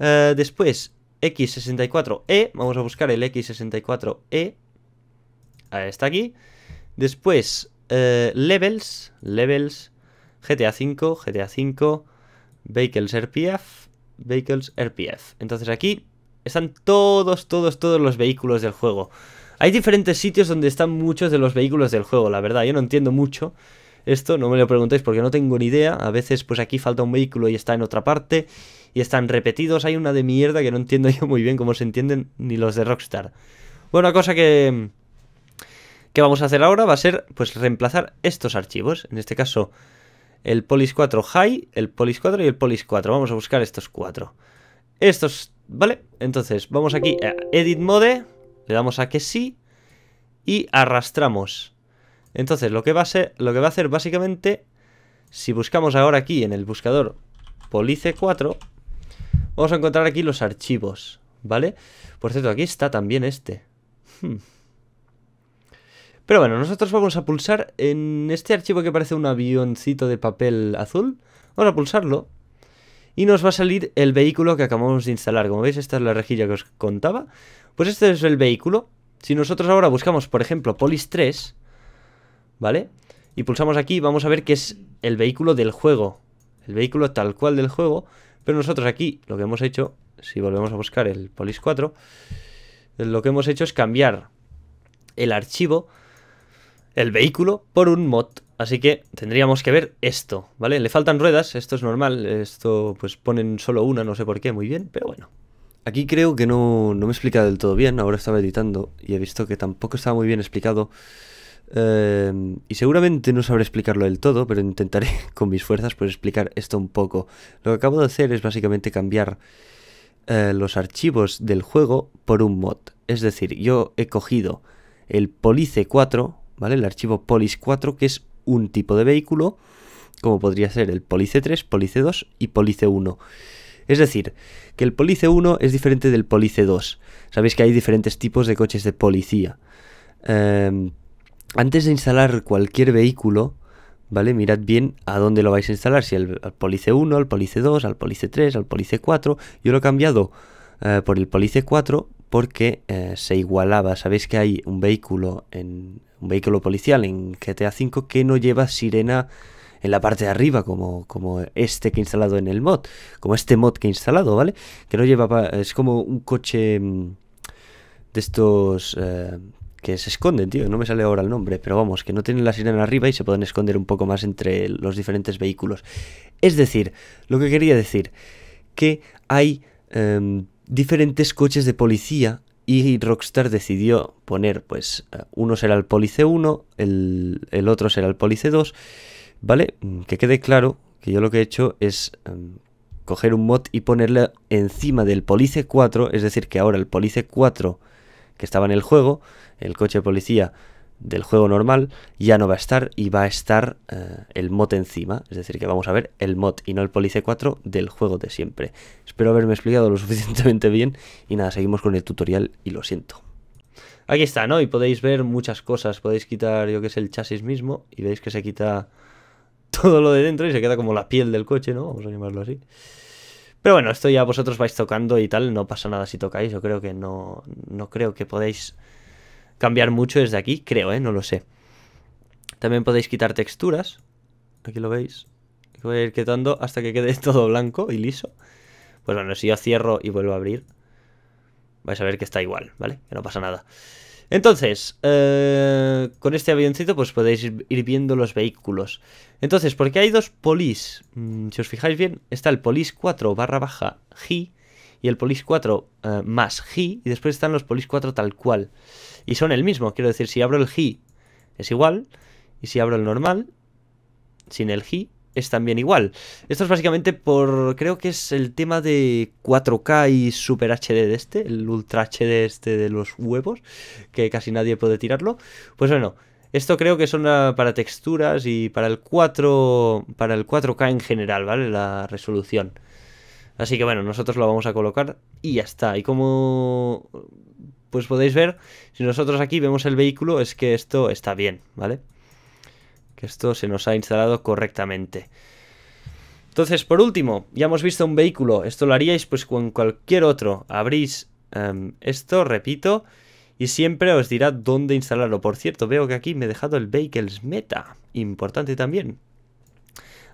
Eh, después X64E, vamos a buscar el X64E, ahí está aquí. Después eh, Levels, Levels, GTA V, GTA V, Vehicles RPF, Vehicles RPF. Entonces aquí están todos, todos, todos los vehículos del juego. Hay diferentes sitios donde están muchos de los vehículos del juego, la verdad, yo no entiendo mucho esto, no me lo preguntéis porque no tengo ni idea, a veces pues aquí falta un vehículo y está en otra parte, y están repetidos, hay una de mierda que no entiendo yo muy bien cómo se entienden ni los de Rockstar. Bueno, una cosa que, que vamos a hacer ahora va a ser pues reemplazar estos archivos, en este caso el Polis 4 High, el Polis 4 y el Polis 4, vamos a buscar estos cuatro. Estos, ¿vale? Entonces, vamos aquí a Edit Mode, le damos a que sí y arrastramos. Entonces, lo que va a ser, lo que va a hacer básicamente, si buscamos ahora aquí en el buscador Police 4, vamos a encontrar aquí los archivos, ¿vale? Por cierto, aquí está también este. Hmm. Pero bueno, nosotros vamos a pulsar en este archivo que parece un avioncito de papel azul. Vamos a pulsarlo. Y nos va a salir el vehículo que acabamos de instalar. Como veis, esta es la rejilla que os contaba. Pues este es el vehículo. Si nosotros ahora buscamos, por ejemplo, Polis 3, ¿vale? Y pulsamos aquí, vamos a ver que es el vehículo del juego. El vehículo tal cual del juego. Pero nosotros aquí lo que hemos hecho, si volvemos a buscar el Polis 4, lo que hemos hecho es cambiar el archivo, el vehículo, por un mod. Así que tendríamos que ver esto, ¿vale? Le faltan ruedas, esto es normal, esto pues ponen solo una, no sé por qué, muy bien, pero bueno. Aquí creo que no, no me he explicado del todo bien, ahora estaba editando y he visto que tampoco estaba muy bien explicado. Eh, y seguramente no sabré explicarlo del todo, pero intentaré con mis fuerzas pues explicar esto un poco. Lo que acabo de hacer es básicamente cambiar eh, los archivos del juego por un mod. Es decir, yo he cogido el Police 4, ¿vale? El archivo Police 4, que es un tipo de vehículo, como podría ser el Police 3, Police 2 y Police 1. Es decir, que el Police 1 es diferente del Police 2. Sabéis que hay diferentes tipos de coches de policía. Em, antes de instalar cualquier vehículo, ¿vale? Mirad bien a dónde lo vais a instalar, si al, Police 1, al Police 2, al Police 3, al Police 4. Yo lo he cambiado eh, por el Police 4 porque eh, se igualaba. Sabéis que hay un vehículo en un vehículo policial en GTA V que no lleva sirena en la parte de arriba, como, como este que he instalado en el mod, como este mod que he instalado, ¿vale? Que no lleva, es como un coche mm, de estos eh, que se esconden, tío, no me sale ahora el nombre, pero vamos, que no tienen la sirena arriba y se pueden esconder un poco más entre los diferentes vehículos. Es decir, lo que quería decir, que hay em, diferentes coches de policía y Rockstar decidió poner, pues, eh, uno será el Police 1, el, el otro será el Police 2 ¿Vale? Mm, que quede claro que yo lo que he hecho es em, coger un mod y ponerle encima del Police 4, es decir, que ahora el Police 4 que estaba en el juego, el coche de policía del juego normal, ya no va a estar y va a estar eh, el mod encima, es decir, que vamos a ver el mod y no el Police 4 del juego de siempre. Espero haberme explicado lo suficientemente bien y nada, seguimos con el tutorial y lo siento. Aquí está, ¿no? Y podéis ver muchas cosas, podéis quitar, yo que sé, el chasis mismo y veis que se quita todo lo de dentro y se queda como la piel del coche, ¿no? Vamos a llamarlo así. Pero bueno, esto ya vosotros vais tocando y tal, no pasa nada si tocáis, yo creo que no, no creo que podéis cambiar mucho desde aquí, creo, ¿eh? No lo sé. También podéis quitar texturas, aquí lo veis, voy a ir quitando hasta que quede todo blanco y liso. Pues bueno, si yo cierro y vuelvo a abrir, vais a ver que está igual, ¿vale? Que no pasa nada. Entonces, eh, con este avioncito pues podéis ir viendo los vehículos. Entonces, porque hay dos polis, mm, si os fijáis bien, está el polis 4 barra baja G y el polis 4 eh, más G y después están los polis 4 tal cual. Y son el mismo, quiero decir, si abro el G es igual. Y si abro el normal, sin el G, es también igual. Esto es básicamente por, creo que es el tema de 4K y Super HD de este, el Ultra HD este de los huevos, que casi nadie puede tirarlo. Pues bueno, esto creo que son ah, para texturas y para el 4, para el 4K en general, ¿vale? La resolución. Así que bueno, nosotros lo vamos a colocar y ya está. Y como pues podéis ver, si nosotros aquí vemos el vehículo, es que esto está bien, ¿vale? Esto se nos ha instalado correctamente. Entonces, por último, ya hemos visto un vehículo. Esto lo haríais pues con cualquier otro. Abrís em, esto, repito, y siempre os dirá dónde instalarlo. Por cierto, veo que aquí me he dejado el Vehicles Meta. Importante también.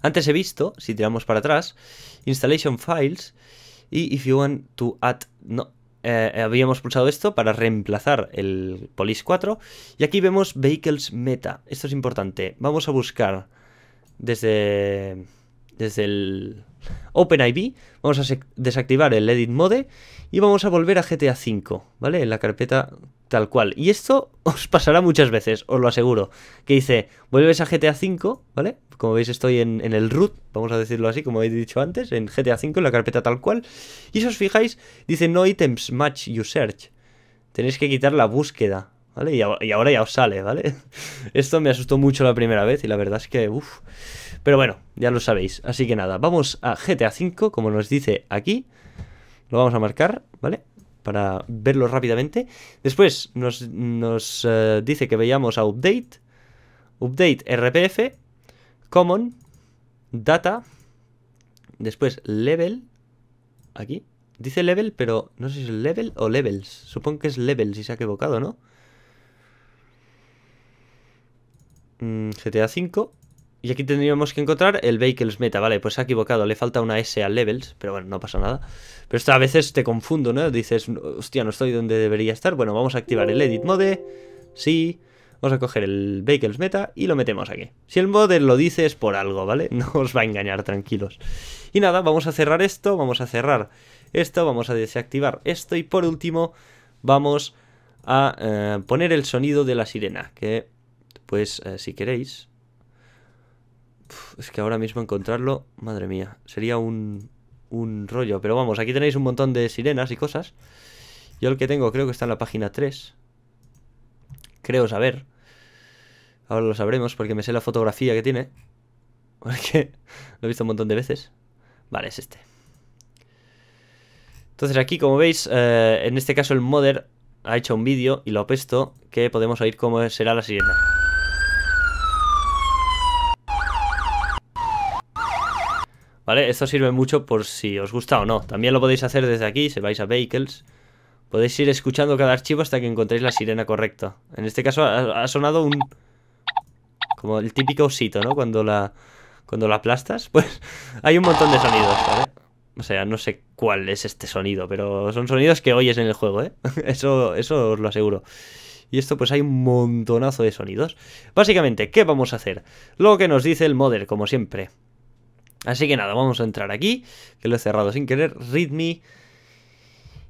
Antes he visto, si tiramos para atrás, Installation Files y If you want to add... No, eh, habíamos pulsado esto para reemplazar el Police 4 y aquí vemos Vehicles Meta. Esto es importante. Vamos a buscar desde, desde el OpenIB, vamos a desactivar el Edit Mode y vamos a volver a GTA V, ¿vale? En la carpeta tal cual. Y esto os pasará muchas veces, os lo aseguro. Que dice, vuelves a GTA V, ¿vale? Como veis estoy en, el root, vamos a decirlo así, como he dicho antes, en GTA V, en la carpeta tal cual. Y si os fijáis, dice no items match you search. Tenéis que quitar la búsqueda, ¿vale? Y, ahora ya os sale, ¿vale? Esto me asustó mucho la primera vez y la verdad es que, uff. Pero bueno, ya lo sabéis. Así que nada, vamos a GTA V, como nos dice aquí. Lo vamos a marcar, ¿vale? Para verlo rápidamente. Después nos, eh, dice que veamos a Update. Update RPF common, data, después level, aquí, dice level, pero no sé si es level o levels, supongo que es level si se ha equivocado, ¿no? Mm, GTA 5 y aquí tendríamos que encontrar el Vehicles Meta, vale, pues se ha equivocado, le falta una S a Levels, pero bueno, no pasa nada. Pero esto a veces te confundo, ¿no? Dices, hostia, no estoy donde debería estar. Bueno, vamos a activar el Edit Mode, sí, Vamos a coger el Vehicles Meta y lo metemos aquí. Si el model lo dice es por algo, ¿vale? No os va a engañar, tranquilos. Y nada, vamos a cerrar esto, vamos a cerrar esto, vamos a desactivar esto y por último vamos a eh, poner el sonido de la sirena, que pues eh, si queréis... es que ahora mismo encontrarlo, madre mía, sería un, un rollo. Pero vamos, aquí tenéis un montón de sirenas y cosas. Yo el que tengo creo que está en la página 3. Creo saber. Ahora lo sabremos porque me sé la fotografía que tiene. Porque lo he visto un montón de veces. Vale, es este. Entonces aquí, como veis, eh, en este caso el modder ha hecho un vídeo y lo ha puesto que podemos oír cómo será la sirena. ¿Vale? Esto sirve mucho por si os gusta o no. También lo podéis hacer desde aquí, si vais a Vehicles Podéis ir escuchando cada archivo hasta que encontréis la sirena correcta. En este caso ha, sonado un... Como el típico osito, ¿no? Cuando la, cuando la aplastas, pues hay un montón de sonidos, ¿vale? O sea, no sé cuál es este sonido, pero son sonidos que oyes en el juego, ¿eh? Eso, eso os lo aseguro. Y esto pues hay un montonazo de sonidos. Básicamente, ¿qué vamos a hacer? Lo que nos dice el modder, como siempre. Así que nada, vamos a entrar aquí, que lo he cerrado sin querer, readme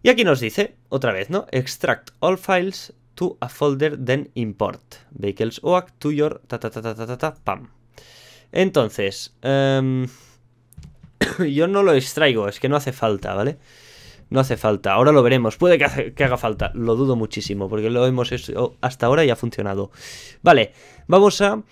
y aquí nos dice, otra vez, ¿no? Extract all files to a folder, then import. Vehicles OAK to your ta ta ta ta ta ta, pam. Entonces, em, yo no lo extraigo, es que no hace falta, ¿vale? No hace falta, ahora lo veremos. Puede que, haga falta, lo dudo muchísimo, porque lo hemos hecho hasta ahora y ha funcionado. Vale, vamos a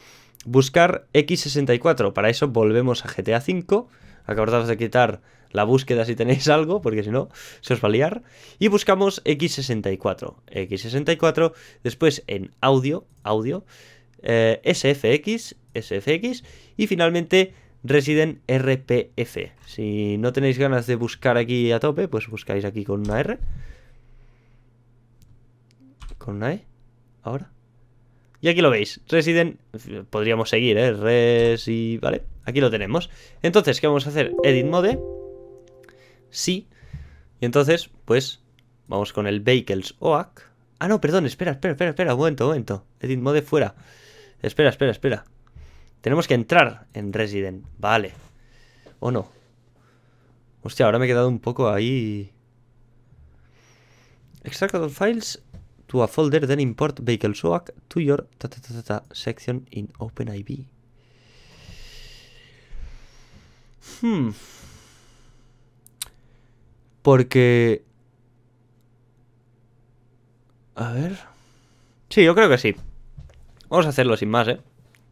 buscar X64. Para eso volvemos a GTA V. Acordaos de quitar la búsqueda si tenéis algo, porque si no, se os va a liar. Y buscamos X64. X64, después en audio, audio, eh, SFX, SFX, y finalmente Resident RPF. Si no tenéis ganas de buscar aquí a tope, pues buscáis aquí con una R. Con una E. Ahora. Y aquí lo veis, Resident, podríamos seguir, ¿eh? Res y... Vale, aquí lo tenemos. Entonces, ¿qué vamos a hacer? Edit Mode sí. Y entonces, pues, vamos con el Vehicles OAK. Ah, no, perdón, espera, espera, espera, espera, un momento, un momento. Edit mode fuera. Espera, espera, espera. Tenemos que entrar en Resident. Vale. ¿O no? Hostia, ahora me he quedado un poco ahí... Extract all files to a folder, then import vehicle SOAC to your section in OpenIB. Hmm. Porque... A ver... Sí, yo creo que sí. Vamos a hacerlo sin más, ¿eh?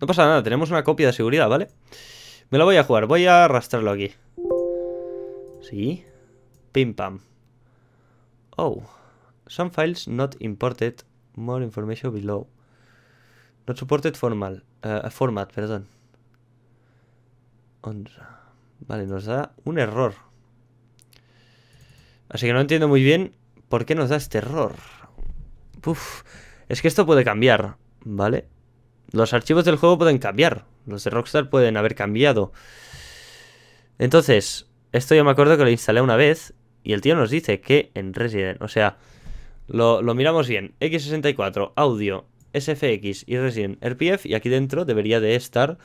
No pasa nada, tenemos una copia de seguridad, ¿vale? Me lo voy a jugar, voy a arrastrarlo aquí. Sí. Pim pam. Oh. Some files not imported. More information below. Not supported formal. Uh, format, perdón. Vale, nos da un error. Así que no entiendo muy bien por qué nos da este error. Es que esto puede cambiar, ¿vale? Los archivos del juego pueden cambiar. Los de Rockstar pueden haber cambiado. Entonces, esto yo me acuerdo que lo instalé una vez y el tío nos dice que en Resident, o sea, lo, miramos bien. X64, audio, SFX y Resident RPF y aquí dentro debería de estar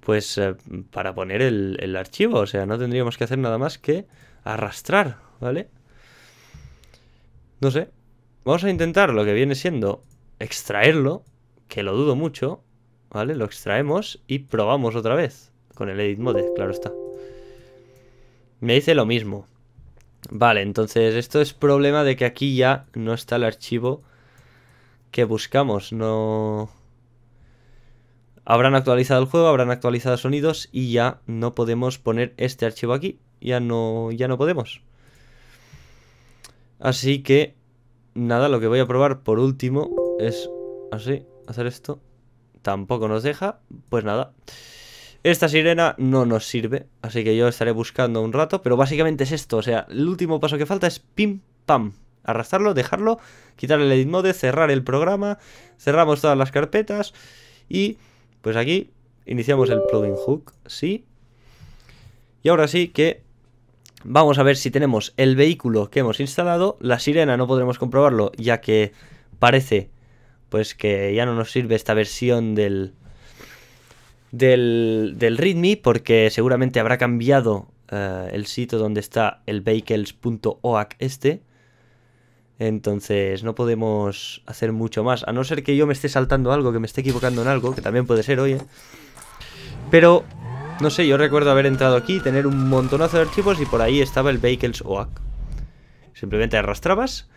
pues eh, para poner el, el archivo, o sea, no tendríamos que hacer nada más que arrastrar, ¿vale? No sé. Vamos a intentar lo que viene siendo extraerlo, que lo dudo mucho, ¿vale? Lo extraemos y probamos otra vez con el edit mode, claro está. Me dice lo mismo. Vale, entonces esto es problema de que aquí ya no está el archivo que buscamos, no... Habrán actualizado el juego, habrán actualizado sonidos y ya no podemos poner este archivo aquí ya no, ya no podemos. Así que, nada, lo que voy a probar por último es así, hacer esto. Tampoco nos deja, pues nada. Esta sirena no nos sirve, así que yo estaré buscando un rato, pero básicamente es esto, o sea, el último paso que falta es pim, pam, arrastrarlo, dejarlo, quitar el edit mode, cerrar el programa, cerramos todas las carpetas y pues aquí iniciamos el plugin hook, sí. Y ahora sí que Vamos a ver si tenemos el vehículo que hemos instalado. La sirena no podremos comprobarlo ya que parece pues que ya no nos sirve esta versión del, del, del readme porque seguramente habrá cambiado eh, el sitio donde está el vehicles.oac este. Entonces no podemos hacer mucho más. A no ser que yo me esté saltando algo, que me esté equivocando en algo, que también puede ser, oye. Pero no sé, yo recuerdo haber entrado aquí, tener un montonazo de archivos y por ahí estaba el Vehicles OAK. Simplemente arrastrabas,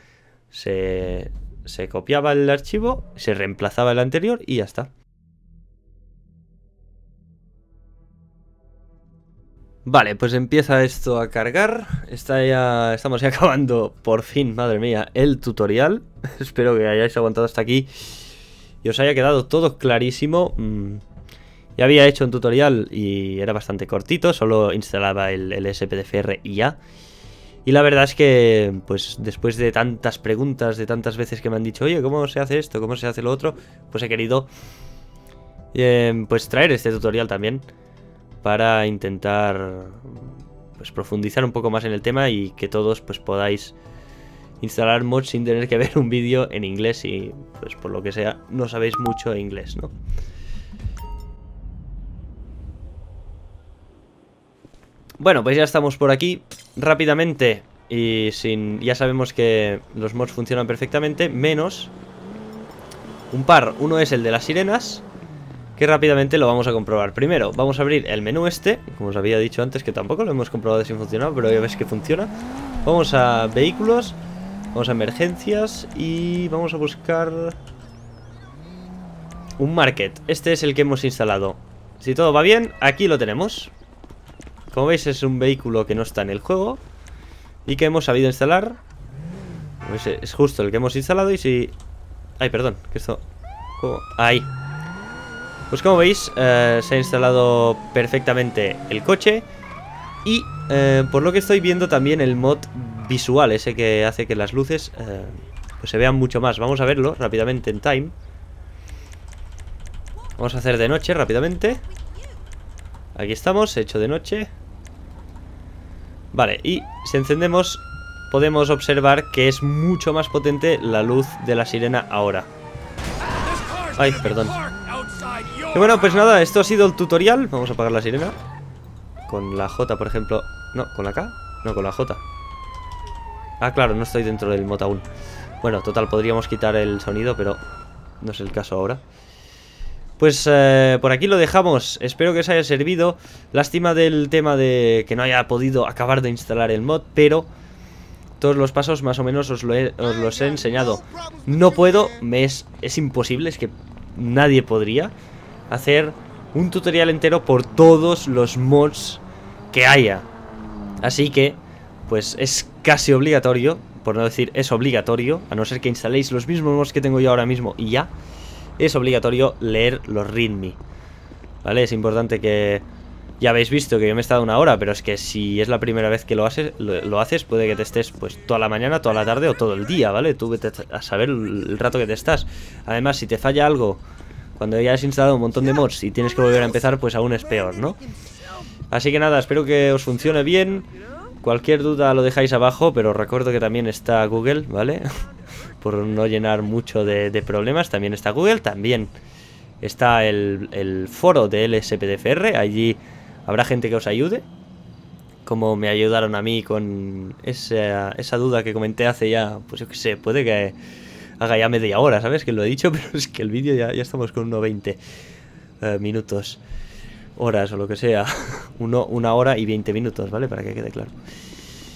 se, se copiaba el archivo, se reemplazaba el anterior y ya está. Vale, pues empieza esto a cargar. Está ya, estamos ya acabando, por fin, madre mía, el tutorial. Espero que hayáis aguantado hasta aquí y os haya quedado todo clarísimo. Mm, ya había hecho un tutorial y era bastante cortito, solo instalaba el, SPDFR y ya. Y la verdad es que, pues después de tantas preguntas, de tantas veces que me han dicho, oye, ¿cómo se hace esto? ¿Cómo se hace lo otro? Pues he querido, em, pues traer este tutorial también para intentar, pues profundizar un poco más en el tema y que todos, pues podáis instalar mods sin tener que ver un vídeo en inglés y, pues por lo que sea, no sabéis mucho inglés, ¿no? Bueno, pues ya estamos por aquí rápidamente y sin ya sabemos que los mods funcionan perfectamente, menos un par. Uno es el de las sirenas, que rápidamente lo vamos a comprobar. Primero, vamos a abrir el menú este, como os había dicho antes, que tampoco lo hemos comprobado si funcionaba, pero ya ves que funciona. Vamos a vehículos, vamos a emergencias y vamos a buscar un market. Este es el que hemos instalado. Si todo va bien, aquí lo tenemos. Como veis es un vehículo que no está en el juego y que hemos sabido instalar. Es justo el que hemos instalado y si... Ay, perdón, que esto... Ahí. Pues como veis, eh, se ha instalado perfectamente el coche y eh, por lo que estoy viendo también el mod visual, ese que hace que las luces eh, pues se vean mucho más. Vamos a verlo rápidamente en time. Vamos a hacer de noche rápidamente. Aquí estamos, hecho de noche. Vale, y si encendemos podemos observar que es mucho más potente la luz de la sirena ahora. Ay, perdón. Y bueno, pues nada, esto ha sido el tutorial. Vamos a apagar la sirena. Con la J, por ejemplo. No, ¿con la K? No, con la J. Ah, claro, no estoy dentro del mod aún. Bueno, total, podríamos quitar el sonido, pero no es el caso ahora. Pues eh, por aquí lo dejamos, espero que os haya servido. Lástima del tema de que no haya podido acabar de instalar el mod Pero todos los pasos más o menos os, los he enseñado. No puedo, es, es imposible, es que nadie podría Hacer un tutorial entero por todos los mods que haya. Así que, pues es casi obligatorio Por no decir es obligatorio A no ser que instaléis los mismos mods que tengo yo ahora mismo y ya es obligatorio leer los readme. ¿Vale? Es importante que... Ya habéis visto que yo me he estado una hora, pero es que si es la primera vez que lo haces, lo, haces puede que te estés pues toda la mañana, toda la tarde o todo el día, ¿vale? Tú vete a saber el rato que te estás. Además, si te falla algo cuando ya has instalado un montón de mods y tienes que volver a empezar, pues aún es peor, ¿no? Así que nada, espero que os funcione bien. Cualquier duda lo dejáis abajo, pero recuerdo que también está Google, ¿vale? Por no llenar mucho de, problemas. También está Google, también está el, foro de LSPDFR. Allí habrá gente que os ayude. Como me ayudaron a mí con esa, esa duda que comenté hace ya, pues yo qué sé, puede que haga ya media hora, ¿sabes? Que lo he dicho, pero es que el vídeo ya, ya estamos con 1.20 eh, minutos, horas o lo que sea. Uno, una hora y 20 minutos, ¿vale? Para que quede claro.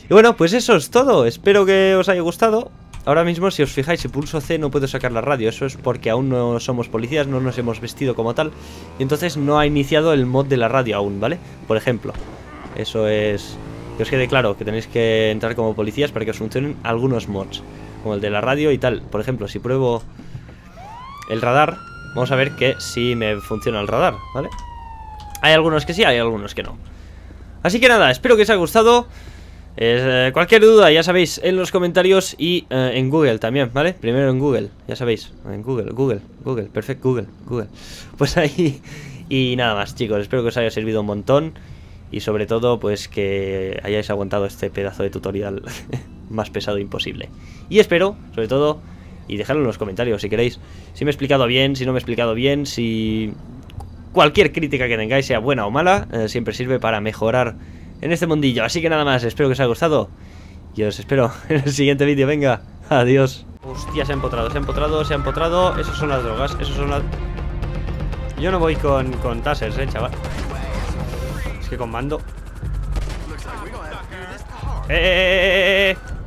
Y bueno, pues eso es todo. Espero que os haya gustado. Ahora mismo, si os fijáis, si pulso C no puedo sacar la radio. Eso es porque aún no somos policías, no nos hemos vestido como tal. Y entonces no ha iniciado el mod de la radio aún, ¿vale? Por ejemplo. Eso es... Que os quede claro que tenéis que entrar como policías para que os funcionen algunos mods. Como el de la radio y tal. Por ejemplo, si pruebo el radar, vamos a ver que sí me funciona el radar, ¿vale? Hay algunos que sí, hay algunos que no. Así que nada, espero que os haya gustado. Eh, cualquier duda, ya sabéis, en los comentarios y eh, en Google también, ¿vale? Primero en Google, ya sabéis, en Google, Google, Google, perfecto, Google, Google. Pues ahí, y nada más, chicos, espero que os haya servido un montón y sobre todo, pues que hayáis aguantado este pedazo de tutorial más pesado imposible. Y espero, sobre todo, y dejadlo en los comentarios si queréis, si me he explicado bien, si no me he explicado bien, si cualquier crítica que tengáis, sea buena o mala, eh, siempre sirve para mejorar en este mundillo. Así que nada más, espero que os haya gustado. Y os espero en el siguiente vídeo. Venga, adiós. Hostia, se ha empotrado, se ha empotrado, se ha empotrado. Esas son las drogas, esas son las... Yo no voy con, con tasers, eh, chaval. Es que con mando... ¡Eh, eh, eh, eh! eh, eh!